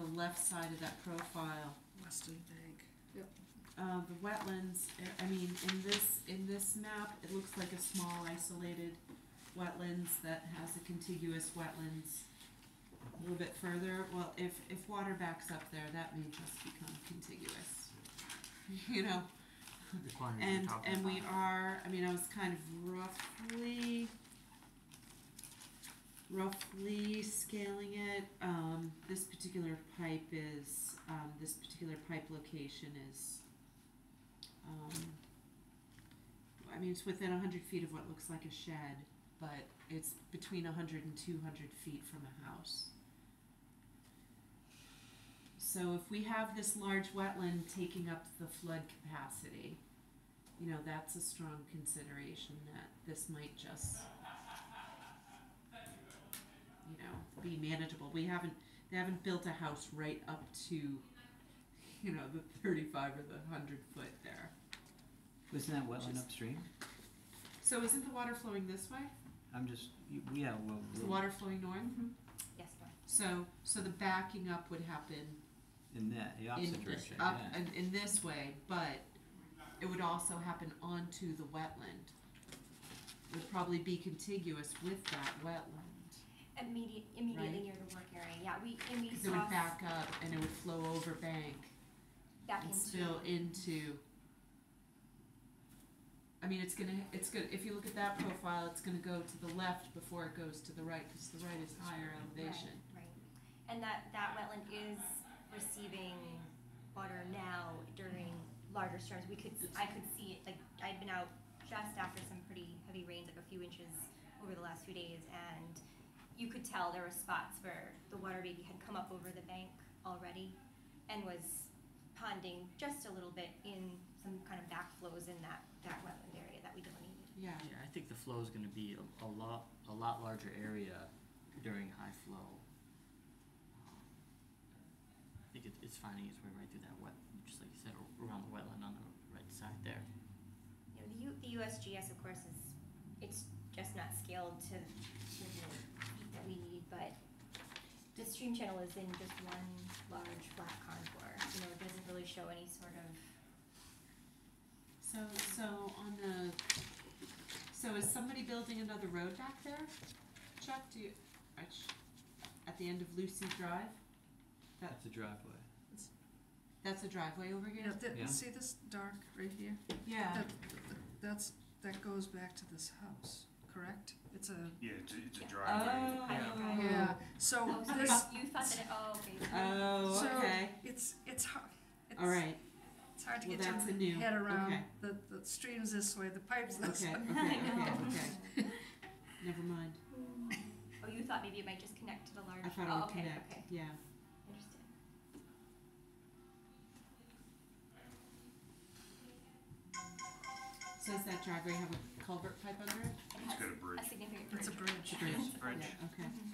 the left side of that profile Weston Bank. Yep. Uh, the wetlands, I- I mean, in this, in this map, it looks like a small isolated wetlands that has a contiguous wetlands a little bit further, well, if, if water backs up there, that may just become contiguous. [LAUGHS] You know, and, talking and we about. are, I mean, I was kind of roughly, roughly scaling it, um, this particular pipe is, um, this particular pipe location is, um, I mean, it's within a hundred feet of what looks like a shed, but it's between a hundred and two hundred feet from a house. So if we have this large wetland taking up the flood capacity, you know, that's a strong consideration that this might just, you know, be manageable. We haven't, they haven't built a house right up to, you know, the thirty-five or the hundred foot there. Wasn't that wetland Just- upstream? So isn't the water flowing this way? I'm just, yeah, well. Is the water flowing north? Mm-hmm. Yes, Norm. So, so the backing up would happen In that, the in opposite this, direction, up yeah. and in this way, but it would also happen onto the wetland. It Would probably be contiguous with that wetland. Immediate, immediately Right. near the work area, yeah, we, and we Cause it saw would back up and it would flow over bank back and into. spill into. I mean, it's gonna, it's gonna, if you look at that profile, it's gonna go to the left before it goes to the right, cause the right is higher elevation. Right, right. And that, that wetland is receiving water now during larger storms. We could, I could see it, like, I'd been out just after some pretty heavy rains, like a few inches over the last few days, and you could tell there were spots where the water maybe had come up over the bank already and was ponding just a little bit in some kind of backflows in that, that wetland area that we delineated. Yeah, Yeah, I think the flow is gonna be a, a lot, a lot larger area during high flow. Um, I think it, it's finding its way right through that wet, just like you said, around the wetland on the right side there. You know, the U, the USGS, of course, is, it's just not scaled to, to the feet that we need, but the stream channel is in just one large flat contour, you know, it doesn't really show any sort of, so, so on the, so is somebody building another road back there? Chuck, do you, sh- at the end of Lucy Drive? That, That's a driveway. that's a driveway over Yeah, here? th- Yeah. see this dark right here? Yeah, That, that's, that goes back to this house, correct? It's a, Yeah, it's, a- it's a driveway. Oh. yeah, so oh, so this, you thought that it, oh, okay. oh, so okay, it's, it's hard, it's, alright, it's hard to Well, get that's a your new- head around, okay. the, the stream's this way, the pipe's this okay, way. okay, [LAUGHS] okay, okay. Never mind, Oh, you thought maybe it might just connect to the large, I thought oh, it would okay, connect, okay, yeah. interesting. So does that driveway have a culvert pipe under it? It It's has got a bridge. a significant It's a bridge. bridge. Bridge. Bridge. Yeah, okay. Mhm.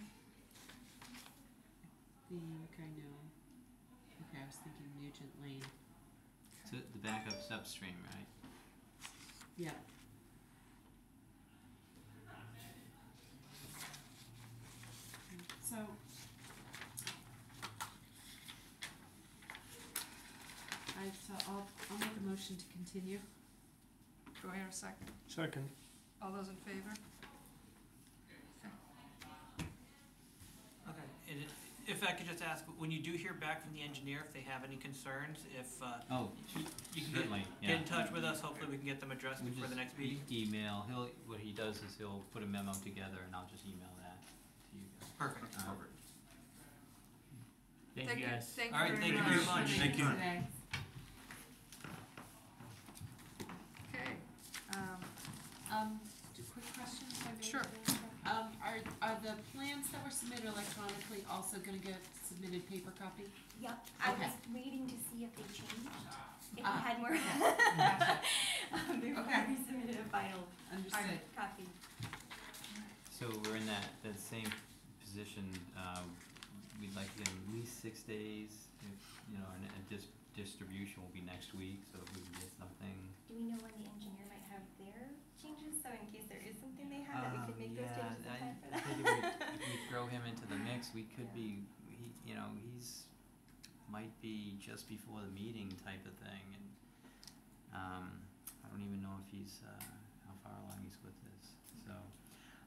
think I know. Okay, I was thinking Nugent Lane. So the backup's upstream, right? Yeah. So. I, so I'll, I'll make a motion to continue. Do I hear a second? Second. All those in favor? If I could just ask, when you do hear back from the engineer, if they have any concerns, if, uh, Oh, you can certainly, get, yeah. get in touch with us, hopefully we can get them addressed We before the just next meeting. e- Email, he'll, what he does is he'll put a memo together and I'll just email that to you guys. Perfect. Uh, Thank you guys. Thank All right, thank you very much. Thank you. Okay, um, Um, do quick question, if I may? Sure. Are, are the plans that were submitted electronically also gonna get submitted paper copy? Yep, I was waiting to see if they changed, if we Ah, had more. Gotcha. [LAUGHS] Um, before Okay. we submitted a final Understood. hard copy. So we're in that, that same position, uh, we'd like to get at least six days, if, you know, and a dis- distribution will be next week, so if we can get something. Do we know when the engineer might have their changes, so in case there is something they have, that we could make those changes in time for Um, I that? figured we, if we [LAUGHS] throw him into the mix, we could be, he, you know, he's, might be just before the meeting type of thing, and, um, I don't even know if he's, uh, how far along he's with this, so,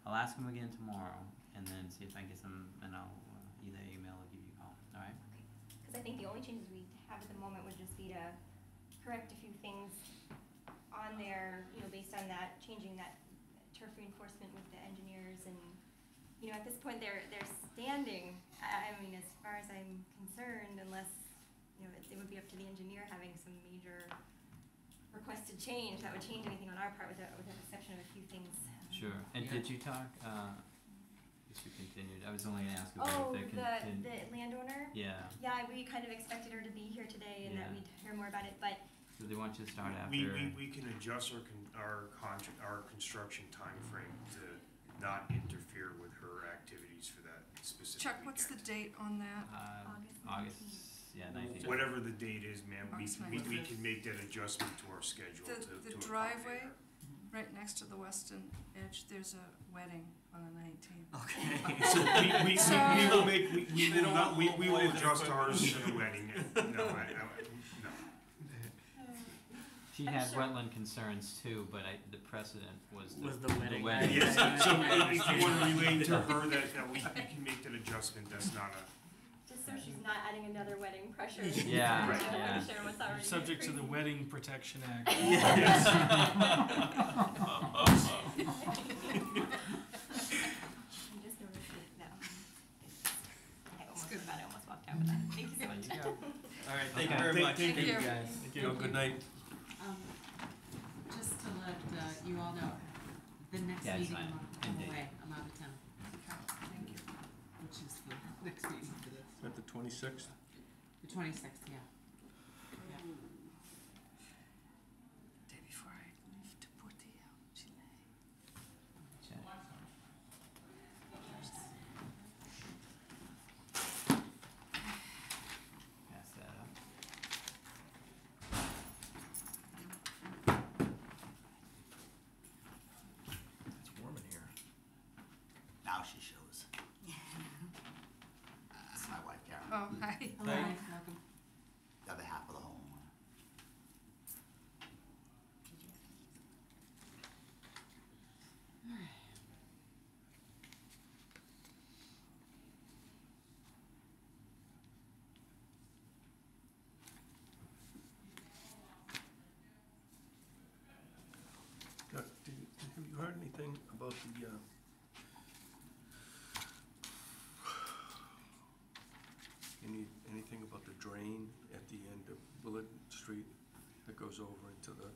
I'll ask him again tomorrow, and then see if I can get some, and I'll uh, either email or give you a call, alright? Cause I think the only changes we have at the moment would just be to correct a few things on there, you know, based on that, changing that turf reinforcement with the engineers and, you know, at this point, they're, they're standing, I, I mean, as far as I'm concerned, unless, you know, it, it would be up to the engineer having some major requested change, that would change anything on our part with the, with the exception of a few things. Sure, and Yeah. did you talk, uh, guess we continued, I was only gonna ask Oh, about if the, they can, the landowner? yeah, Yeah, we kind of expected her to be here today and that we'd hear more about it, but so they want you to start after. We, we, we can adjust our, con- our contract, our construction timeframe to not interfere with her activities for that specific Chuck, what's the weekend. date on that? Uh, August August, yeah, nineteenth. Whatever the date is, ma'am, we, August we, we 19th. can make that adjustment to our schedule to, The, to the accommodate driveway, her. right next to the western edge, there's a wedding on the nineteenth. Okay. [LAUGHS] So we, we, we, we will make, we, we will don't we, we will adjust ours to the wedding, no, I, I, no. She I'm had sure- wetland concerns too, but I, the precedent was the, Was the wedding. wedding. [LAUGHS] Yes, so if you wanna relate to her that, that we, we can make that adjustment, that's not a, Just so she's not adding another wedding pressure. Yeah, Right. yeah. Share what's already Subject to the crazy. Wedding Protection Act. [LAUGHS] You just noticed it. I almost forgot, I almost walked out with that. Thank you so much. you. [LAUGHS] Alright, thank you very Thank- much. thank you. guys. Thank you, good night. Um, just to let, uh, you all know, the next Yeah, it's meeting, fine. I'm, I'm Indeed. away, I'm out of town, Thank you. which is the next meeting for this. At the twenty-sixth? The twenty-sixth, yeah. Yeah. Day before I leave to Portillo, Chile. Check. Pass that up. It's warm in here. Now she shows. This is my wife Karen, Oh, hi. Hello, welcome. the other half of the home. Doug, did you, have you heard anything about the, uh, any, anything about the drain at the end of Willard Street that goes over into the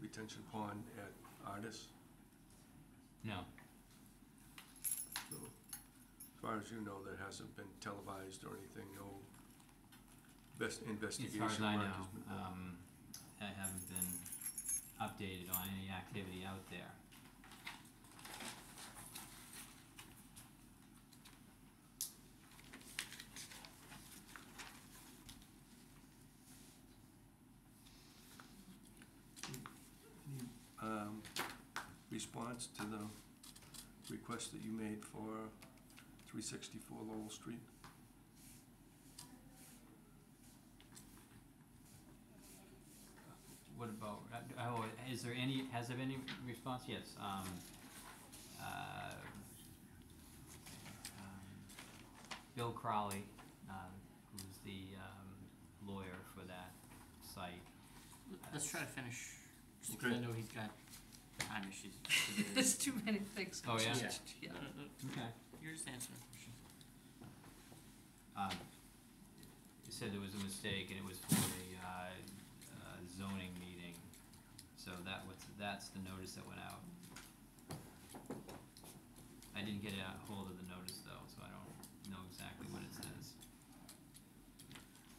retention pond at Artis? No, So, as far as you know, that hasn't been televised or anything, no best as investigation far as work I has know, been done? um, I haven't been updated on any activity out there. Um, response to the request that you made for 364 Lowell Street? Is there any, has there been any response? Yes, um, uh, um, Bill Crowley, uh, who's the, um, lawyer for that site. Let's try to finish, just 'cause Okay. I know he's got time issues. [LAUGHS] There's too many things. Oh, yeah? Yeah. No, no, no, Okay. You're just answering questions. Um, you said there was a mistake and it was for a, uh, uh, zoning meeting, so that was, that's the notice that went out. I didn't get a hold of the notice though, so I don't know exactly what it says.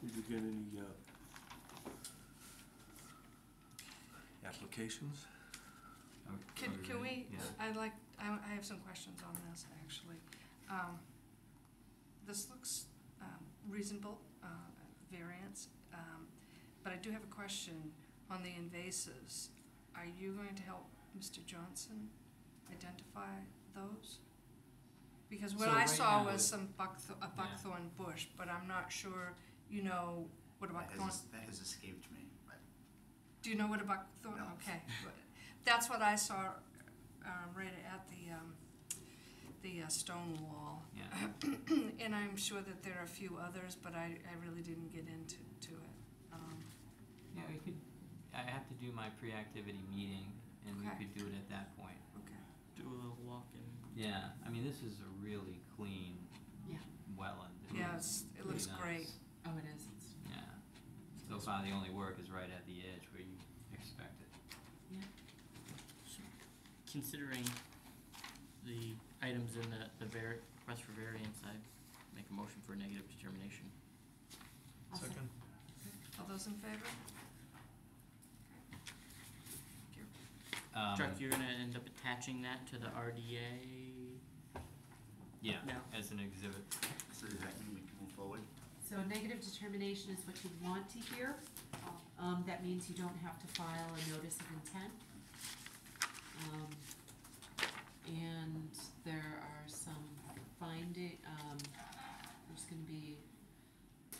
Did you get any, uh, applications? Oh, Can, can we, Yeah. I'd like, I, I have some questions on this, actually. Um, this looks, um, reasonable, uh, variance, um, but I do have a question on the invasives. Are you going to help Mr. Johnson identify those? Because what So I right saw now was it- some buckthorn, a buckthorn bush, but I'm not sure, you know, what a That buckthorn, has, that has escaped me, but do you know what a buckthorn, No. okay, good. That's what I saw, uh, right at the, um, the uh, stone wall. Yeah, [CLEARS THROAT] And I'm sure that there are a few others, but I, I really didn't get into, to it. Um, yeah, we could, I have to do my pre-activity meeting and we Okay. could do it at that point. okay. Do a little walk and. Yeah, I mean, this is a really clean Yeah. wetland. It Yes, it looks really great. Oh, it is, it's, Yeah. So far, the only work is right at the edge where you expect it. Yeah. Considering the items in the, the var- request for variance, I make a motion for a negative determination. I'll Second? All those in favor? Thank you. Um, Chuck, you're gonna end up attaching that to the RDA Yeah, now? as an exhibit. so does that mean we can move forward? So a negative determination is what you want to hear. Um, that means you don't have to file a notice of intent. Um, and there are some finding, um, there's gonna be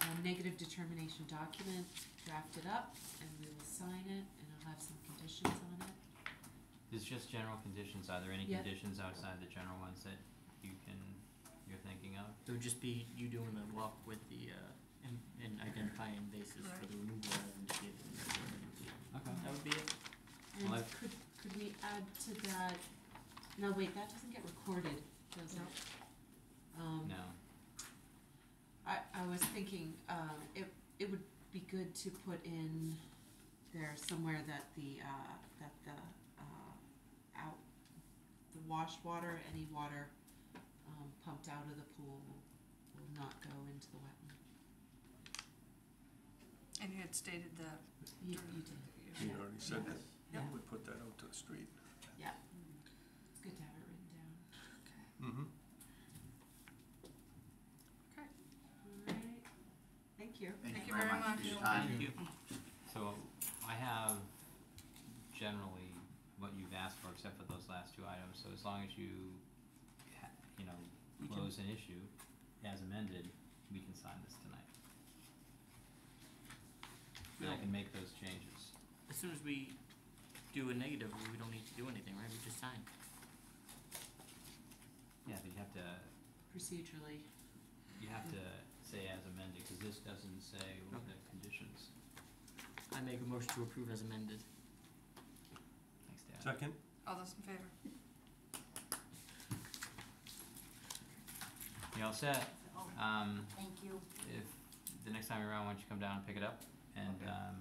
a negative determination document drafted up, and we will sign it, and it'll have some conditions on it. There's just general conditions. Are there any Yeah. conditions outside the general ones that you can, you're thinking of? It would just be you doing the walk with the, uh, and, and identifying bases for the removal as indicated in the Okay. That would be it. And Well, I've- could, could we add to that, no, wait, that doesn't get recorded, does it? Um, No. I, I was thinking, um, it, it would be good to put in there somewhere that the, uh, that the, out, the wash water, any water, um, pumped out of the pool will, will not go into the wetland. And you had stated that. You, during- you did, You already said that, yeah, we put that out to the street. yeah. It's good to have it written down. Mm-hmm. Okay. Alright, thank you. Thank you very much. for your time. Thank you. So I have generally what you've asked for, except for those last two items. So as long as you, ha- you know, We can- close an issue as amended, we can sign this tonight. And I Bill, can make those changes. As soon as we do a negative, we don't need to do anything, right? We just sign. Yeah, but you have to, Procedurally, you have to say as amended, cause this doesn't say what the conditions. I make a motion to approve as amended. Thanks, Dan. Second? All those in favor? You all set? Um, Thank you. if, the next time you're around, why don't you come down and pick it up, and, Okay. um,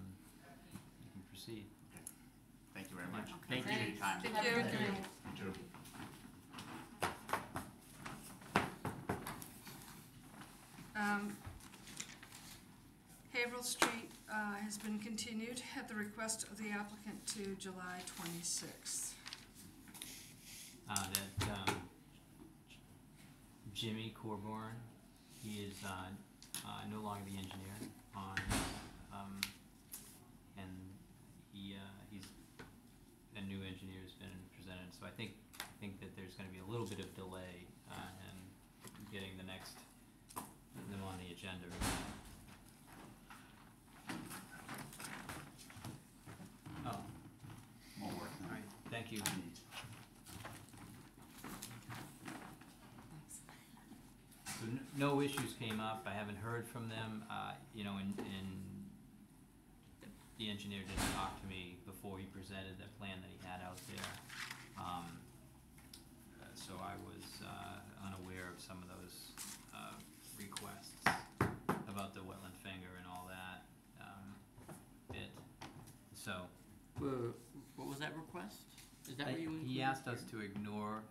you can proceed. Thank you very much. Thank Appreciate your time. Thank Have a you. good night. You too. Um, Haverhill Street, uh, has been continued at the request of the applicant to July twenty-sixth. Uh, that um, Jimmy Corborn, he is uh, uh, no longer the engineer on, um, and he uh, he's a new engineer has been presented. So I think, I think that there's gonna be a little bit of delay, uh, in getting the next, them on the agenda. Oh, More work than alright, thank you. I need. So n- no issues came up, I haven't heard from them, uh, you know, and, and the engineer didn't talk to me before he presented the plan that he had out there. Um, uh, so I was, uh, unaware of some of those, uh, requests about the wetland finger and all that, um, bit. So, Wha- what was that request? Is that what you included? He asked us to ignore,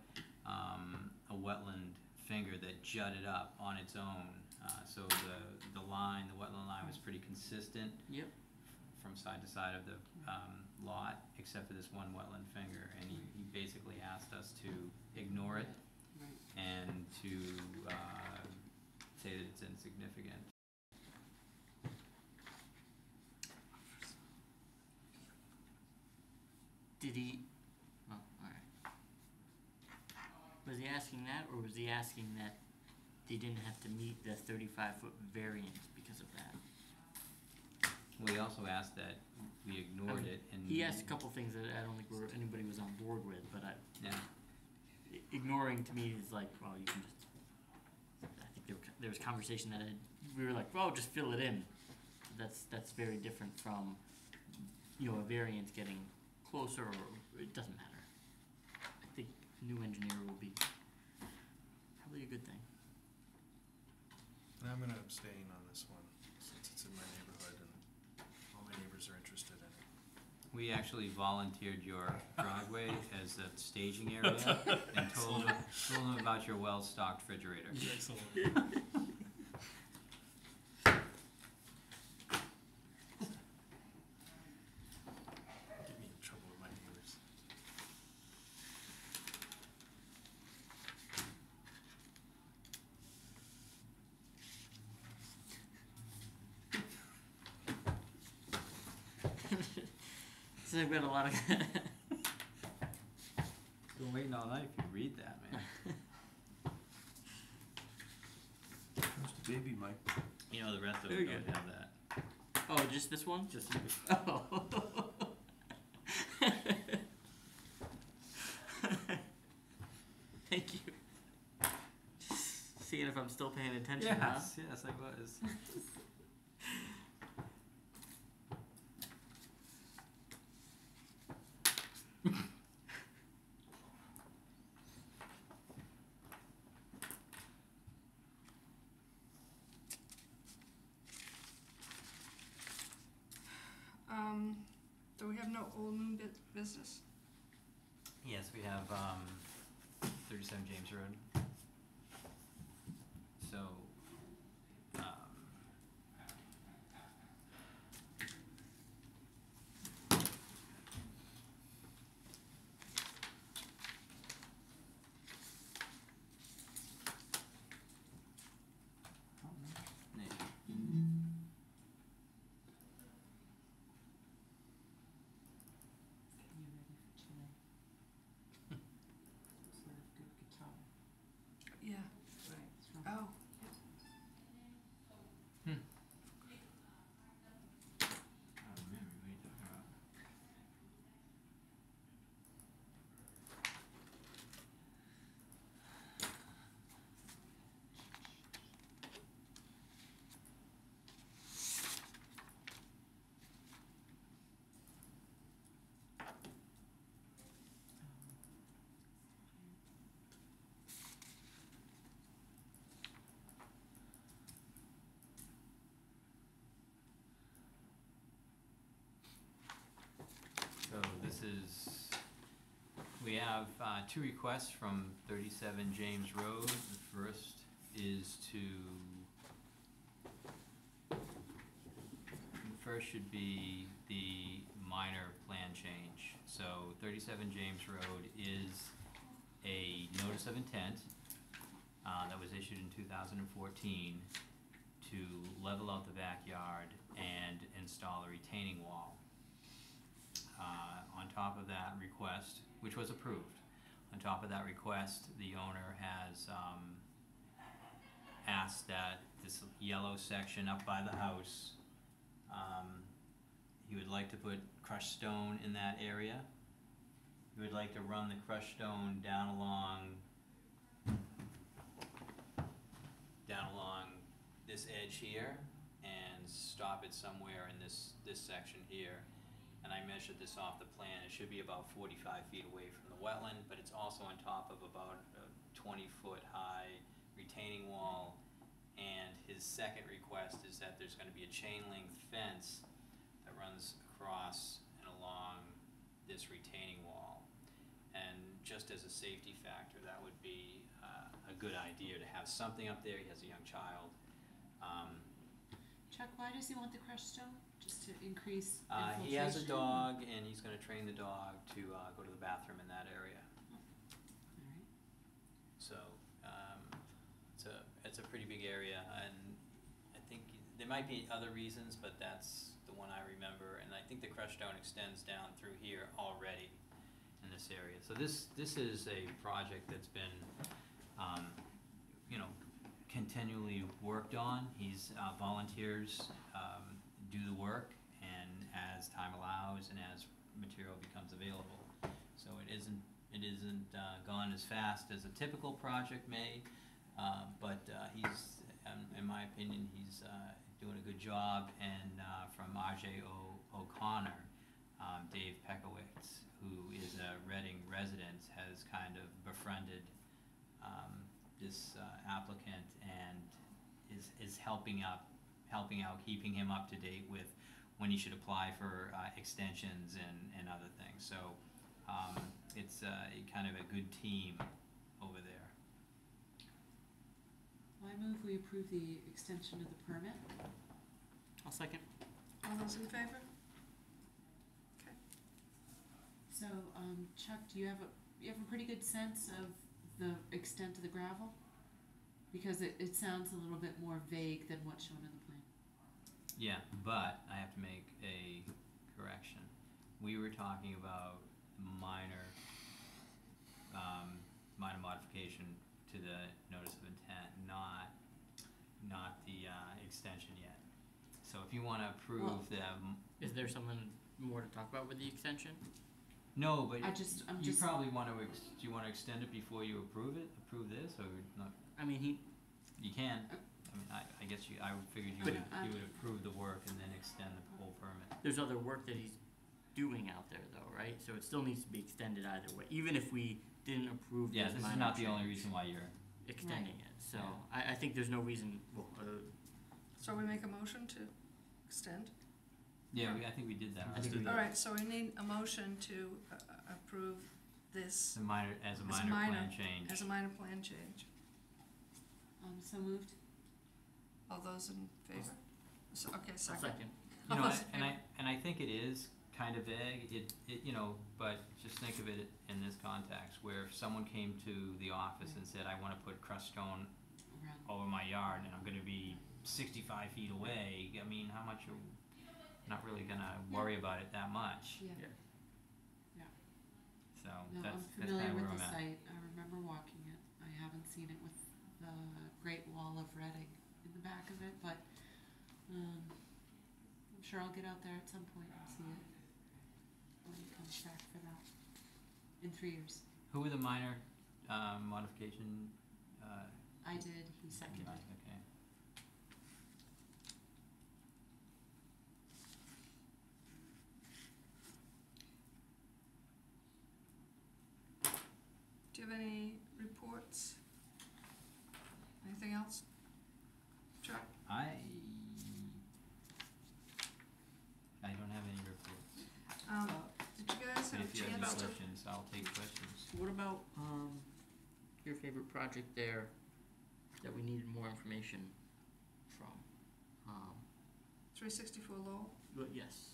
um, a wetland finger that jutted up on its own. Uh, so the, the line, the wetland line was pretty consistent Yep. from side to side of the, um, lot, except for this one wetland finger. And he, he basically asked us to ignore it Right. and to, uh, say that it's insignificant. Did he? Oh, alright. Was he asking that, or was he asking that they didn't have to meet the thirty-five foot variance because of that? We also asked that we ignored it and. He asked a couple things that I don't think were, anybody was on board with, but I, Yeah, i- ignoring to me is like, well, you can just. I think there, were there was conversation that had, we were like, well, just fill it in. That's, that's very different from, you know, a variance getting closer or, it doesn't matter. I think new engineer will be probably a good thing. And I'm gonna abstain on this one, since it's in my neighborhood and all my neighbors are interested in it. we actually volunteered your [LAUGHS] driveway as a staging [LAUGHS] area and told them, told them about your well-stocked refrigerator. Excellent. [LAUGHS] Get me in trouble with my neighbors. So I've got a lot of. Been waiting all night if you read that, man. Where's the baby, Mike? You know, the rest of Very them don't have that. oh, just this one? Just, Oh. [LAUGHS] Thank you. Seeing if I'm still paying attention, huh? yes, yes, I was [LAUGHS] do we have no old moon bu- business? Yes, we have, um, thirty-seven James Road. So, um, Nate. You ready for today? Sort of good guitar. Yeah. Right. It's from Oh, Oh, man, we made that up. So is, we have uh, two requests from thirty-seven James Road. The first is to, the first should be the minor plan change. So thirty-seven James Road is a notice of intent uh, that was issued in two thousand and fourteen to level out the backyard and install a retaining wall top of that request, which was approved. on top of that request, the owner has, um, asked that this yellow section up by the house, um, he would like to put crushed stone in that area. He would like to run the crushed stone down along, down along this edge here and stop it somewhere in this, this section here. And I measured this off the plan, it should be about forty-five feet away from the wetland, but it's also on top of about a twenty-foot high retaining wall. And his second request is that there's gonna be a chain link fence that runs across and along this retaining wall. And just as a safety factor, that would be uh, a good idea to have something up there, he has a young child. Um, Chuck, why does he want the crushed stone? Just to increase uh, infiltration? he has a dog and he's gonna train the dog to uh, go to the bathroom in that area. Alright, So, um, it's a, it's a pretty big area and I think there might be other reasons, but that's the one I remember. And I think the crushed stone extends down through here already in this area. So this, this is a project that's been, um, you know, continually worked on. He's, uh, volunteers, um, do the work and as time allows and as material becomes available. So it isn't, it isn't, uh, gone as fast as a typical project may, uh, but, uh, he's, in my opinion, he's, uh, doing a good job. And, uh, from O- O'Connor, um, Dave Pekowitz, who is a Reading resident, has kind of befriended, um, this uh, applicant and is, is helping up, helping out, keeping him up to date with when he should apply for, uh, extensions and, and other things. So, um, it's, uh, kind of a good team over there. I move we approve the extension of the permit. I'll second. All those in favor? Okay. So, um, Chuck, do you have a, you have a pretty good sense of the extent of the gravel? Because it, it sounds a little bit more vague than what's shown in the plan. Yeah, but I have to make a correction. We were talking about minor, um, minor modification to the notice of intent, not, not the, uh, extension yet. So if you wanna approve Well- the, m- Is there something more to talk about with the extension? no, but I just, I'm you just, probably wanna ex- do you wanna extend it before you approve it, approve this, or not? I mean, he, You can, I mean, I, I guess you, I figured you would, you would approve the work and then extend the whole permit. there's other work that he's doing out there though, right? So it still needs to be extended either way, even if we didn't approve Yeah, this this is minor not the only change, reason why you're, Extending it, so Yeah. I, I think there's no reason, well, uh, So we make a motion to extend? yeah, we, I think we did that. I think we All right, so we need a motion to uh, uh, approve this a minor, as a As a minor minor- plan change. as a minor plan change. um, so moved. All those in favor? So, okay, I'll second. second. [LAUGHS] You know, All those in and I, favor? and I think it is kind of vague, it, it, you know, but just think of it in this context, where if someone came to the office and said, I wanna put crushed stone over my yard and I'm gonna be sixty-five feet away, I mean, how much are, not really gonna worry about it that much, yeah. Yeah. so No, that's, I'm that's familiar kinda with where the I'm at. site, I remember walking it, I haven't seen it with the Great Wall of Reading in the back of it, but, um, I'm sure I'll get out there at some point and see it when it comes back for that, in three years. Who were the minor, um, modification, uh, I did, he seconded. okay. Do you have any reports? Anything else? Chuck? I, I don't have any reports, Um, did you guys but have a if you have chance to? questions, I'll take questions. What about, um, your favorite project there that we needed more information from? Um, Three sixty-four Lowell? but yes,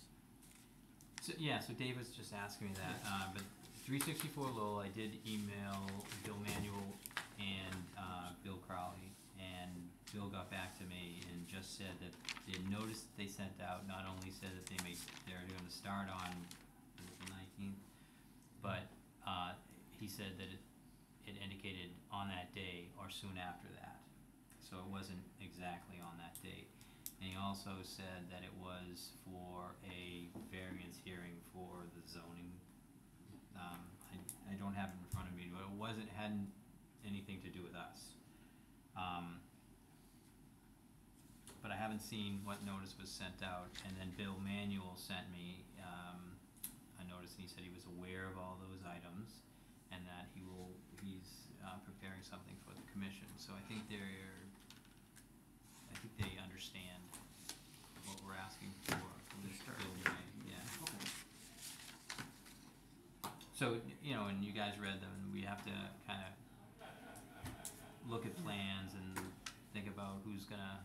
So, yeah, so Dave was just asking me that, uh, but three sixty-four Lowell, I did email Bill Manuel and, uh, Bill Crowley, and Bill got back to me and just said that the notice that they sent out not only said that they may, they're gonna start on, the nineteenth, but, uh, he said that it, it indicated on that day or soon after that. So it wasn't exactly on that date. And he also said that it was for a variance hearing for the zoning. Um, I, I don't have it in front of me, but it wasn't, hadn't anything to do with us. Um, but I haven't seen what notice was sent out, and then Bill Manuel sent me, um, a notice, and he said he was aware of all those items, and that he will, he's, uh, preparing something for the commission, so I think they're, I think they understand what we're asking for, from this Bill yeah. So, you know, and you guys read them, and we have to kinda look at plans and think about who's gonna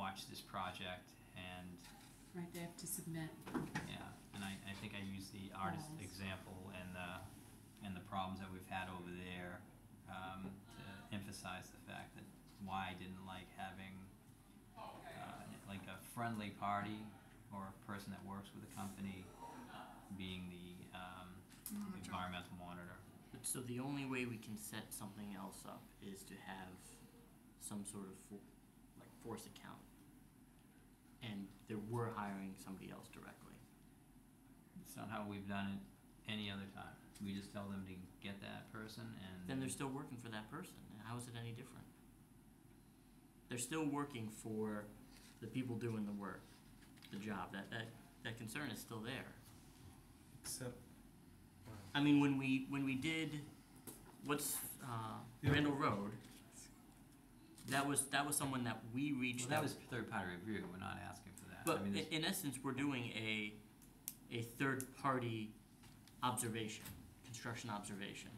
watch this project and, right, they have to submit, yeah, and I, I think I used the artist Walls. example and the, and the problems that we've had over there, um, to emphasize the fact that why I didn't like having, uh, like a friendly party or a person that works with the company being the, um, Monitor. environmental monitor. But So the only way we can set something else up is to have some sort of fo- like force account. And there, we're hiring somebody else directly. It's not how we've done it any other time. We just tell them to get that person and. Then they're still working for that person, how is it any different? They're still working for the people doing the work, the job, that, that, that concern is still there. Except, I mean, when we, when we did, what's, uh, Yeah. Randall Road, that was, that was someone that we Well, reached that out. was third party review, we're not asking for that. I But mean, in, in essence, we're doing a, a third-party observation, construction observation.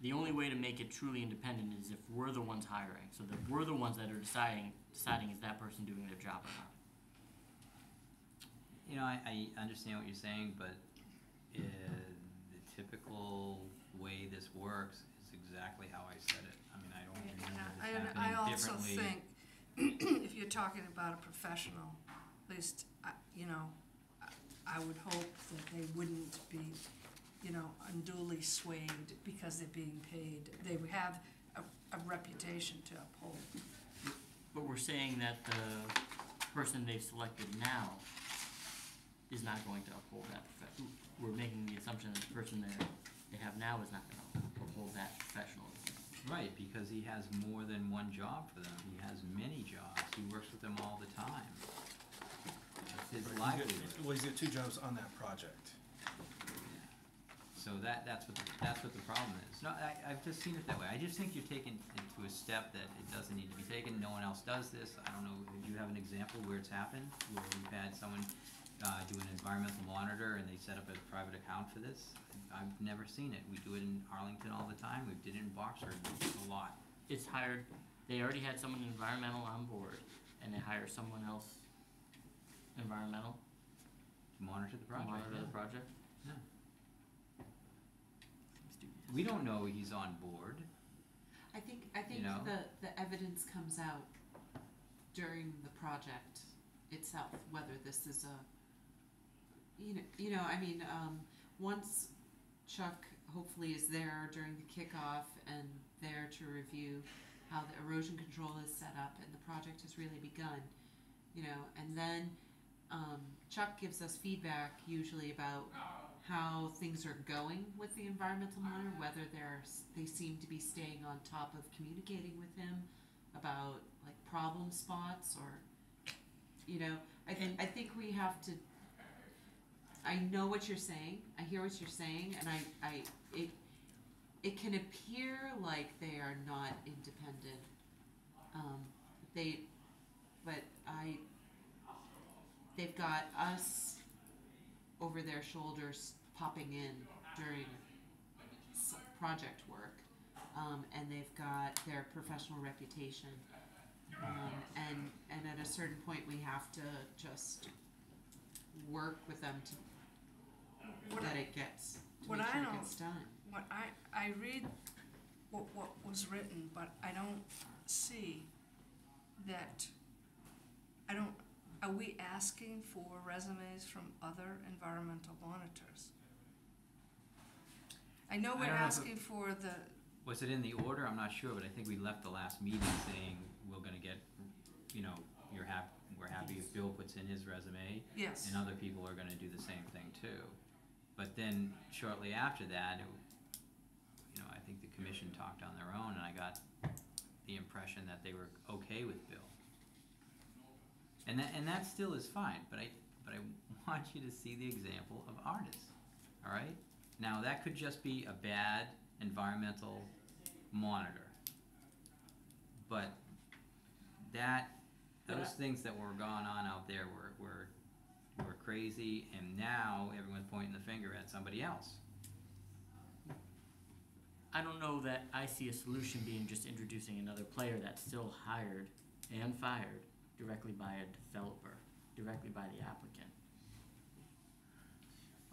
The only way to make it truly independent is if we're the ones hiring, so that we're the ones that are deciding, deciding is that person doing their job or not. You know, I, I understand what you're saying, but, uh, the typical way this works is exactly how I said it. I mean, I don't And remember I- this and happening I also think, [CLEARS THROAT] if you're talking about a professional, at least, I- you know, I- I would hope that they wouldn't be, you know, unduly swayed because they're being paid. They would have a, a reputation to uphold. But we're saying that the person they've selected now is not going to uphold that profe- we're making the assumption that the person they they have now is not gonna uphold that professionalism. Right, because he has more than one job for them, he has many jobs, he works with them all the time. It's his livelihood. well, he's got two jobs on that project. So that, that's what, the- that's what the problem is. No, I, I've just seen it that way. I just think you're taking it to a step that it doesn't need to be taken. No one else does this. I don't know, do you have an example where it's happened? Where we've had someone, uh, do an environmental monitor and they set up a private account for this? I've never seen it. We do it in Arlington all the time. We did it in Boxford a lot. It's hired, they already had someone environmental on board, and they hire someone else environmental to Monitor the to project, monitor the yeah. project. Yeah. We don't know he's on board. I think, I think know? the, the evidence comes out during the project itself, whether this is a, you know, you know, I mean, um, once Chuck hopefully is there during the kickoff and there to review how the erosion control is set up and the project has really begun, you know, and then, um, Chuck gives us feedback usually about how things are going with the environmental monitor, whether they're, s- they seem to be staying on top of communicating with him about like problem spots or, you know, I, th- I think we have to, I know what you're saying, I hear what you're saying, and I, I, it, it can appear like they are not independent. Um, they, but I, they've got us over their shoulders popping in during project work. Um, and they've got their professional reputation. Um, and, and at a certain point, we have to just work with them to, What that I- it gets, to what make I sure don't- it gets done. What I, I read what, what was written, but I don't see that, I don't, are we asking for resumes from other environmental monitors? I know we're don't know if it- asking for the, Was it in the order? I'm not sure, but I think we left the last meeting saying we're gonna get, you know, you're hap- we're happy if Bill puts in his resume, yes, and other people are gonna do the same thing too. But then shortly after that, it, you know, I think the commission talked on their own, and I got the impression that they were okay with Bill. And that, and that still is fine, but I, but I [LAUGHS] want you to see the example of Artis, alright? Now, that could just be a bad environmental monitor. But that, those things that were going on out there were, were, were crazy, and now everyone's pointing the finger at somebody else. I don't know that I see a solution being just introducing another player that's still hired and fired directly by a developer, directly by the applicant.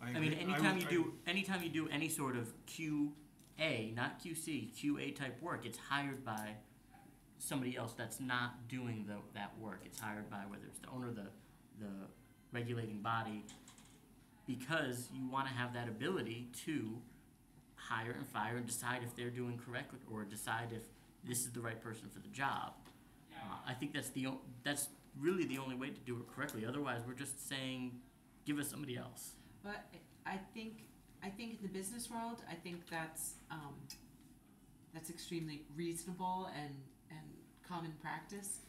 I mean, agree. anytime would- you I- do, anytime you do any sort of QA, not QC, QA type work, it's hired by somebody else that's not doing the, that work. It's hired by whether it's the owner, the, the regulating body, because you wanna have that ability to hire and fire and decide if they're doing correctly, or decide if this is the right person for the job. Uh, I think that's the, that's really the only way to do it correctly, otherwise we're just saying, give us somebody else. But I I think, I think in the business world, I think that's, um, that's extremely reasonable and, and common practice.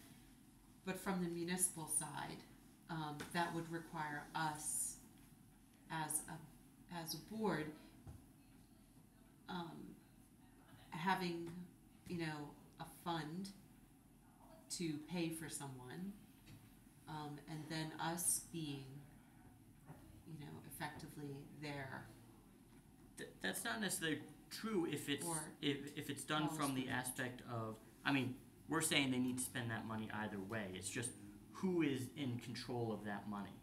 But from the municipal side, um, that would require us as a, as a board, um, having, you know, a fund to pay for someone, um, and then us being you know, effectively there. Th- that's not necessarily true if it's Or if if it's done from the aspect of I mean we're saying they need to spend that money either way. It's just who is in control of that money.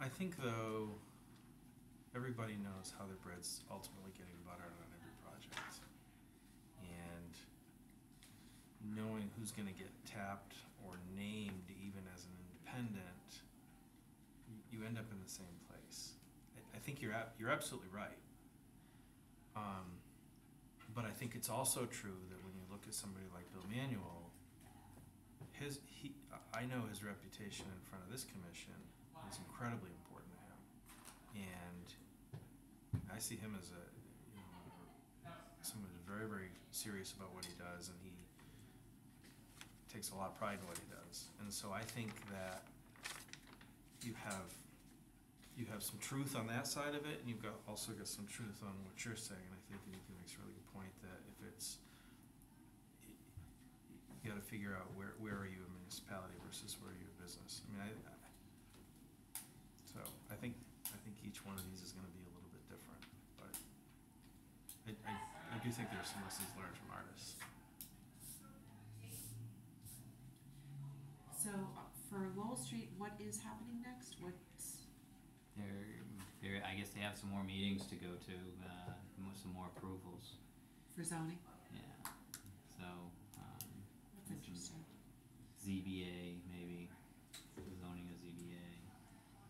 I think though, everybody knows how their bread's ultimately getting buttered on every project. And knowing who's gonna get tapped or named even as an independent, you, end up in the same place. I, think you're you're absolutely right. Um, but I think it's also true that when you look at somebody like Bill Manuel, his, he, I- know his reputation in front of this commission is incredibly important to him. And I see him as a, you know, someone who's very, very serious about what he does and he takes a lot of pride in what he does. And so I think that you have, you have some truth on that side of it and you've got, also got some truth on what you're saying. And I think Anita makes a really good point that if it's, you gotta figure out where, where are you a municipality versus where are you a business? I mean, I, I, so I think, I think each one of these is gonna be a little bit different, but I, I, I do think there's some lessons learned from Artis. So uh, for Lowell Street, what is happening next? What's, They're, they're, I guess they have some more meetings to go to, uh, some more approvals, for zoning? yeah. So, um, That's interesting. ZBA, maybe, zoning a ZBA.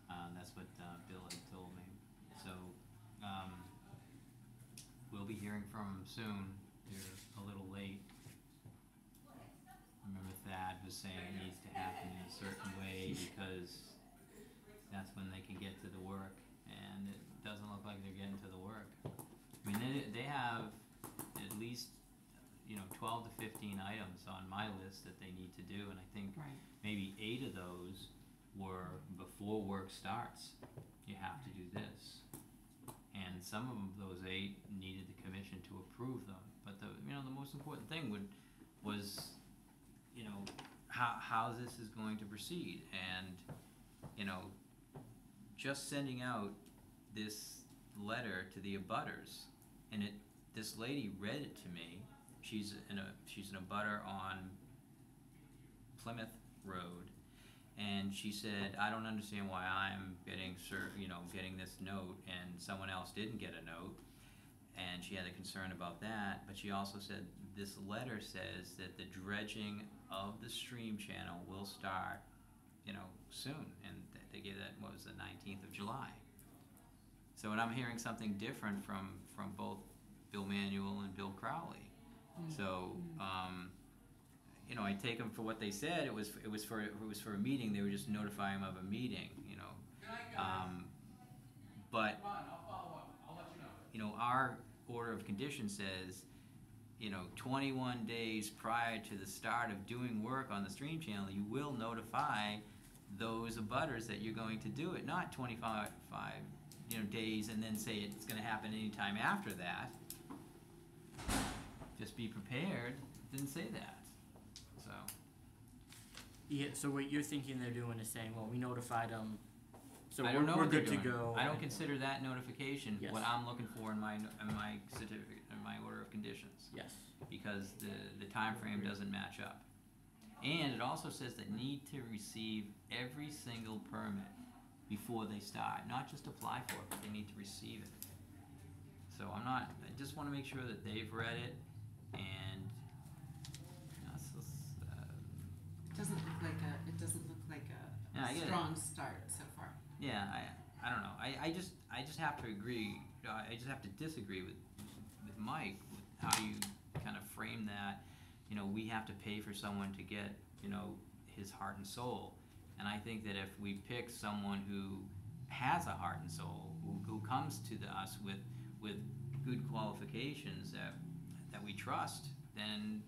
Um, that's what, uh, Bill had told me. So, um, we'll be hearing from 'em soon. They're a little late. Remember Thad was saying it needs to happen in a certain way because that's when they can get to the work, and it doesn't look like they're getting to the work. I mean, they, they have you know, twelve to fifteen items on my list that they need to do, and I think Right. maybe eight of those were before work starts, you have to do this. And some of those eight, needed the commission to approve them, but the, you know, the most important thing would, was, you know, how, how this is going to proceed, and, you know, just sending out this letter to the abutters, and it, this lady read it to me, she's in a, she's in a butter on Plymouth Road, and she said, I don't understand why I'm getting cer- you know, getting this note and someone else didn't get a note. And she had a concern about that, but she also said, this letter says that the dredging of the stream channel will start, you know, soon, and th- they gave that, what was the nineteenth of July. So, and I'm hearing something different from, from both Bill Manuel and Bill Crowley. So, um, you know, I take them for what they said, it was, it was for, it was for a meeting, they were just notifying them of a meeting, you know? Um, but, you know, our order of conditions says, you know, twenty-one days prior to the start of doing work on the stream channel, you will notify those abutters that you're going to do it, not twenty-five, five, you know, days and then say it's gonna happen anytime after that. Just be prepared, It didn't say that, so. Yeah, so what you're thinking they're doing is saying, well, we notified them, so I we're, don't know we're what they're good to doing. go. I don't consider that notification what I'm looking for in my, in my certificate, in my order of conditions. Yes, because the, the time frame doesn't match up. And it also says that need to receive every single permit before they start, not just apply for it, but they need to receive it. So I'm not, I just wanna make sure that they've read it and, you know, it's just, uh, It doesn't look like a, it doesn't look like Yeah, a it. strong start so far. yeah, I, I don't know, I, I just, I just have to agree, uh, I just have to disagree with, with Mike, with how you kind of frame that, you know, we have to pay for someone to get, you know, his heart and soul. And I think that if we pick someone who has a heart and soul, who, who comes to the, us with, with good qualifications that, that we trust, then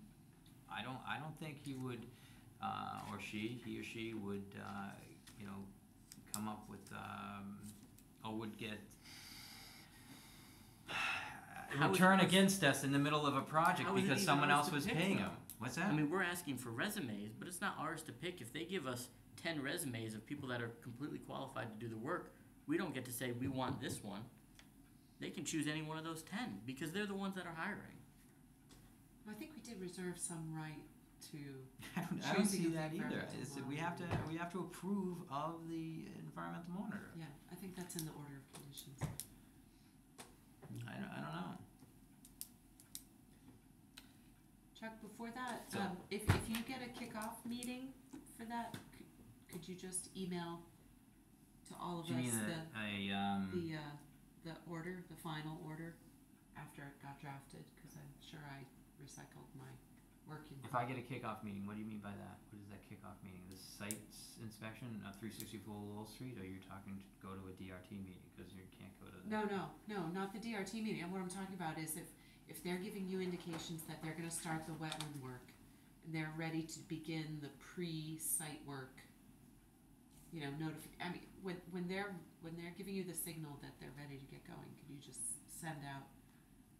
I don't, I don't think he would, uh, or she, he or she would, uh, you know, come up with, um, or would get [SIGHS] How is return it- against us in the middle of a project How is it because even someone ours else to was pick, paying though? them. What's that? I mean, we're asking for resumes, but it's not ours to pick. If they give us ten resumes of people that are completely qualified to do the work, we don't get to say we want this one. They can choose any one of those ten, because they're the ones that are hiring. I think we did reserve some right to, [LAUGHS] I don't, I don't see of that the either. environmental It's, we have to, we have to approve of the environmental monitor. yeah, I think that's in the order of conditions. I don't, I don't know. Chuck, before that, So- um, if, if you get a kickoff meeting for that, could, could you just email to all of Do you us mean the, a, a, um, the, uh, the order, the final order, after it got drafted, cause I'm sure I recycled my work in. if I get a kickoff meeting, what do you mean by that? What is that kickoff meeting? The site inspection of three sixty-four Lowell Street, or are you're talking to go to a DRT meeting, cause you can't go to the. No, no, no, not the DRT meeting, and what I'm talking about is if, if they're giving you indications that they're gonna start the wetland work, and they're ready to begin the pre-site work, you know, notifi- I mean, when, when they're, when they're giving you the signal that they're ready to get going, could you just send out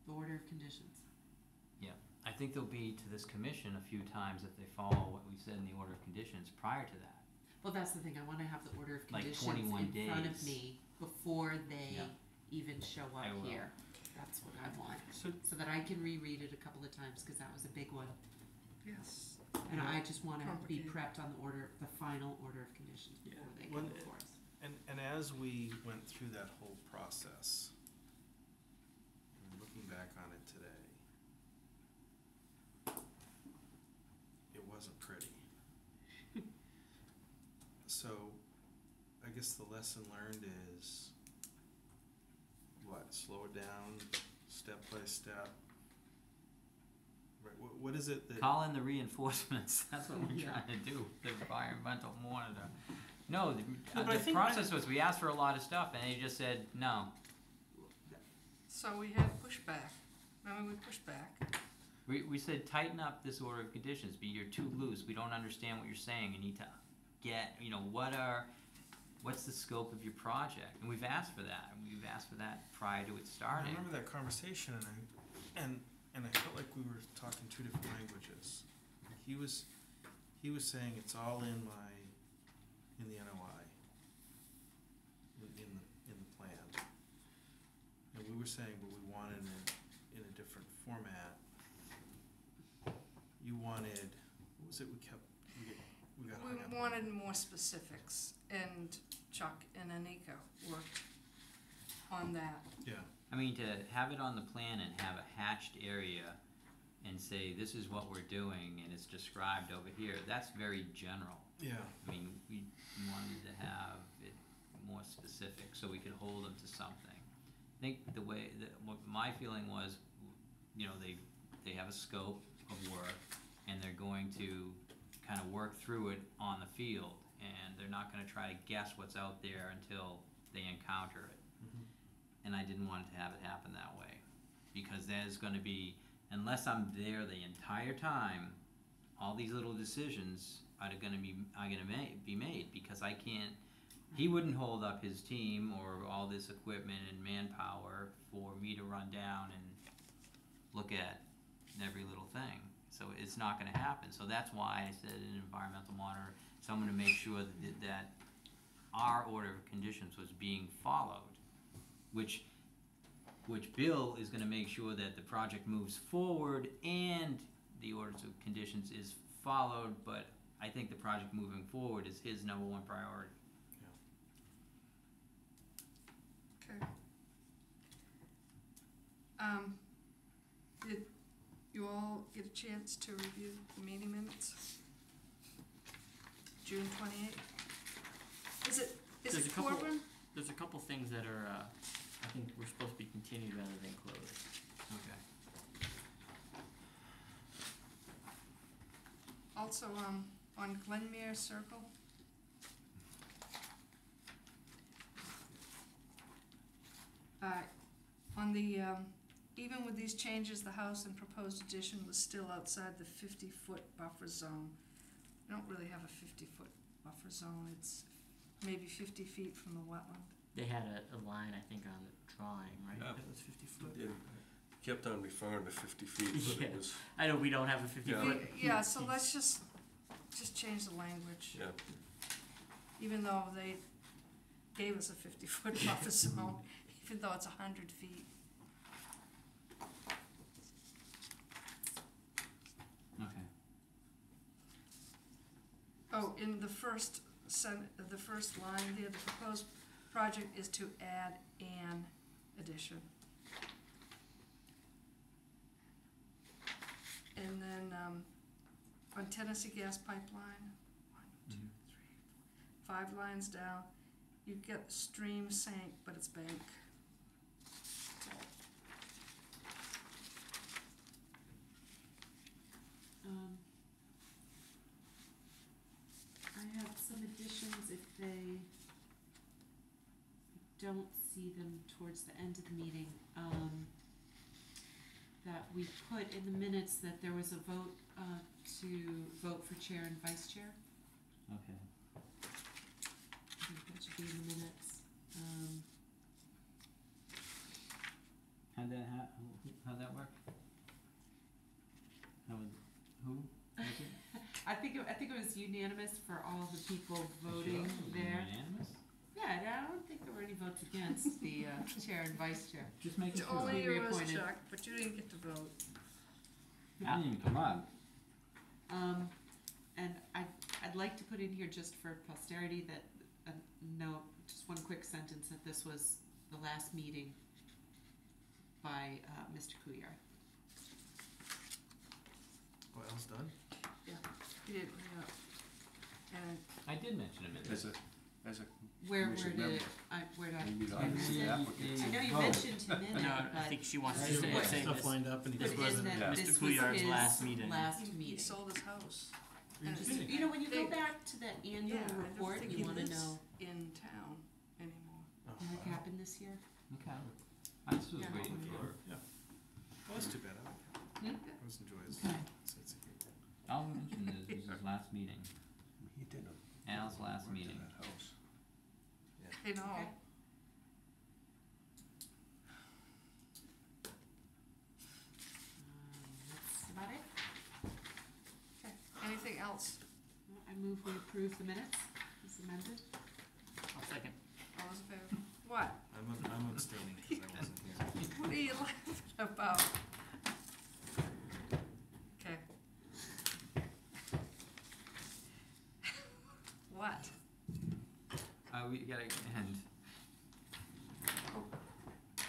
the order of conditions? I think they'll be to this commission a few times if they follow what we said in the order of conditions prior to that. Well, that's the thing, I wanna have the order of Like conditions 21 in front of days. me before they Yeah. even show up I will. here. That's what I want, So, so that I can reread it a couple of times, cause that was a big one. Yes. And I just wanna be Complicated. prepped on the order, the final order of conditions before they come When- before us. and, and as we went through that whole process, and looking back on it today, it wasn't pretty. So, I guess the lesson learned is, what, slow it down, step by step? Right, what, what is it that? Call in the reinforcements, [LAUGHS] that's what we're Yeah. trying to do, the environmental monitor. No, the, No, uh, the process was, we asked for a lot of stuff and they just said, no. So we had pushback. Remember we pushed back? We, we said tighten up this order of conditions, but you're too loose, we don't understand what you're saying, you need to get, you know, what are, what's the scope of your project? And we've asked for that, and we've asked for that prior to it I starting. remember that conversation and I, and, and I felt like we were talking two different languages. He was, he was saying it's all in my, in the NOI. In, in the, in the plan. And we were saying, but we wanted it in a different format. You wanted, what was it we kept, we get, we got hung up We on? wanted more specifics, and Chuck and Anika worked on that. Yeah, I mean, to have it on the plan and have a hatched area and say, this is what we're doing, and it's described over here, that's very general. yeah. I mean, we wanted to have it more specific, so we could hold them to something. I think the way, that, what my feeling was, you know, they, they have a scope of work, and they're going to kind of work through it on the field, and they're not gonna try to guess what's out there until they encounter it. Mm-hmm. And I didn't want to have it happen that way, because that is gonna be, unless I'm there the entire time, all these little decisions are gonna be, are gonna ma- be made, because I can't, he wouldn't hold up his team or all this equipment and manpower for me to run down and look at every little thing. So it's not gonna happen, so that's why I said an environmental monitor, someone to make sure that, that our order of conditions was being followed. Which, which Bill is gonna make sure that the project moves forward and the orders of conditions is followed, but I think the project moving forward is his number one priority. Okay. Um, did you all get a chance to review the meeting minutes? June twenty-eighth? Is it, is There's it a couple- Corbin? There's a couple things that are, uh, I think we're supposed to be continued rather than closed. Okay. Also, um, on Glenmere Circle. Uh, on the, um, even with these changes, the house and proposed addition was still outside the fifty-foot buffer zone. We don't really have a fifty-foot buffer zone, it's maybe fifty feet from the wetland. They had a, a line, I think, on the drawing, right? Yeah. That was fifty foot. It kept on referring to fifty feet, but it Yeah. was, I know we don't have a fifty Yeah. foot. Yeah, so let's just, just change the language. yeah. even though they gave us a fifty-foot [LAUGHS] buffer zone, even though it's a hundred feet. Oh, in the first sen- the first line here, the proposed project is to add an addition. And then, um, on Tennessee Gas Pipeline, one, two, three, four, five lines down, you get stream sank, but it's bank. Um, I have some additions if they don't see them towards the end of the meeting. Um, that we put in the minutes that there was a vote, uh, to vote for chair and vice chair. Okay. I think that should be in the minutes. Um, How'd that how'd that work? How would, who? was it? I think, it- I think it was unanimous for all the people voting Sure, there. Unanimous? Yeah, I don't think there were any votes against the, uh, [LAUGHS] chair and vice chair. Just making sure. Only be yours, reappointed. Chuck, but you didn't get to vote. I didn't even come up. Um, and I, I'd like to put in here just for posterity that, uh, no, just one quick sentence, that this was the last meeting by, uh, Mr. Kuyar. What else done? You didn't, yeah. And I did mention him in As this. a, as a Where, where Commission did, member. it- I, where did I? Maybe did not. I miss The applicant. I know you Oh. mentioned him in it, No, I but think she wants to say, put say stuff this. lined up and he put just in wasn't. that Yeah. this Mr. was Kuyar's his last meeting. last he meeting. sold his house. Are you kidding? You know, when you go They- back to that annual Yeah, I don't report, think you he wanna lives know in town anymore. Oh, what wow. happened this year. Okay. I just was Yeah. waiting for, Yeah. Well, that's too bad. I Hmm? I was enjoying his Okay. Sense of humor. I'll mention this, this is his last meeting, He did a. Al's last work to meeting. that house. You know, Okay. Um, that's about it. okay, anything else? I move we approve the minutes as amended. I'll second. All those in favor? What? I'm, ab- I'm abstaining because I wasn't here. [LAUGHS] What are you laughing about? Okay. What? Uh, we gotta end.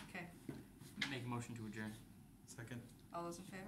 Okay, Make a motion to adjourn. Second? all those in favor?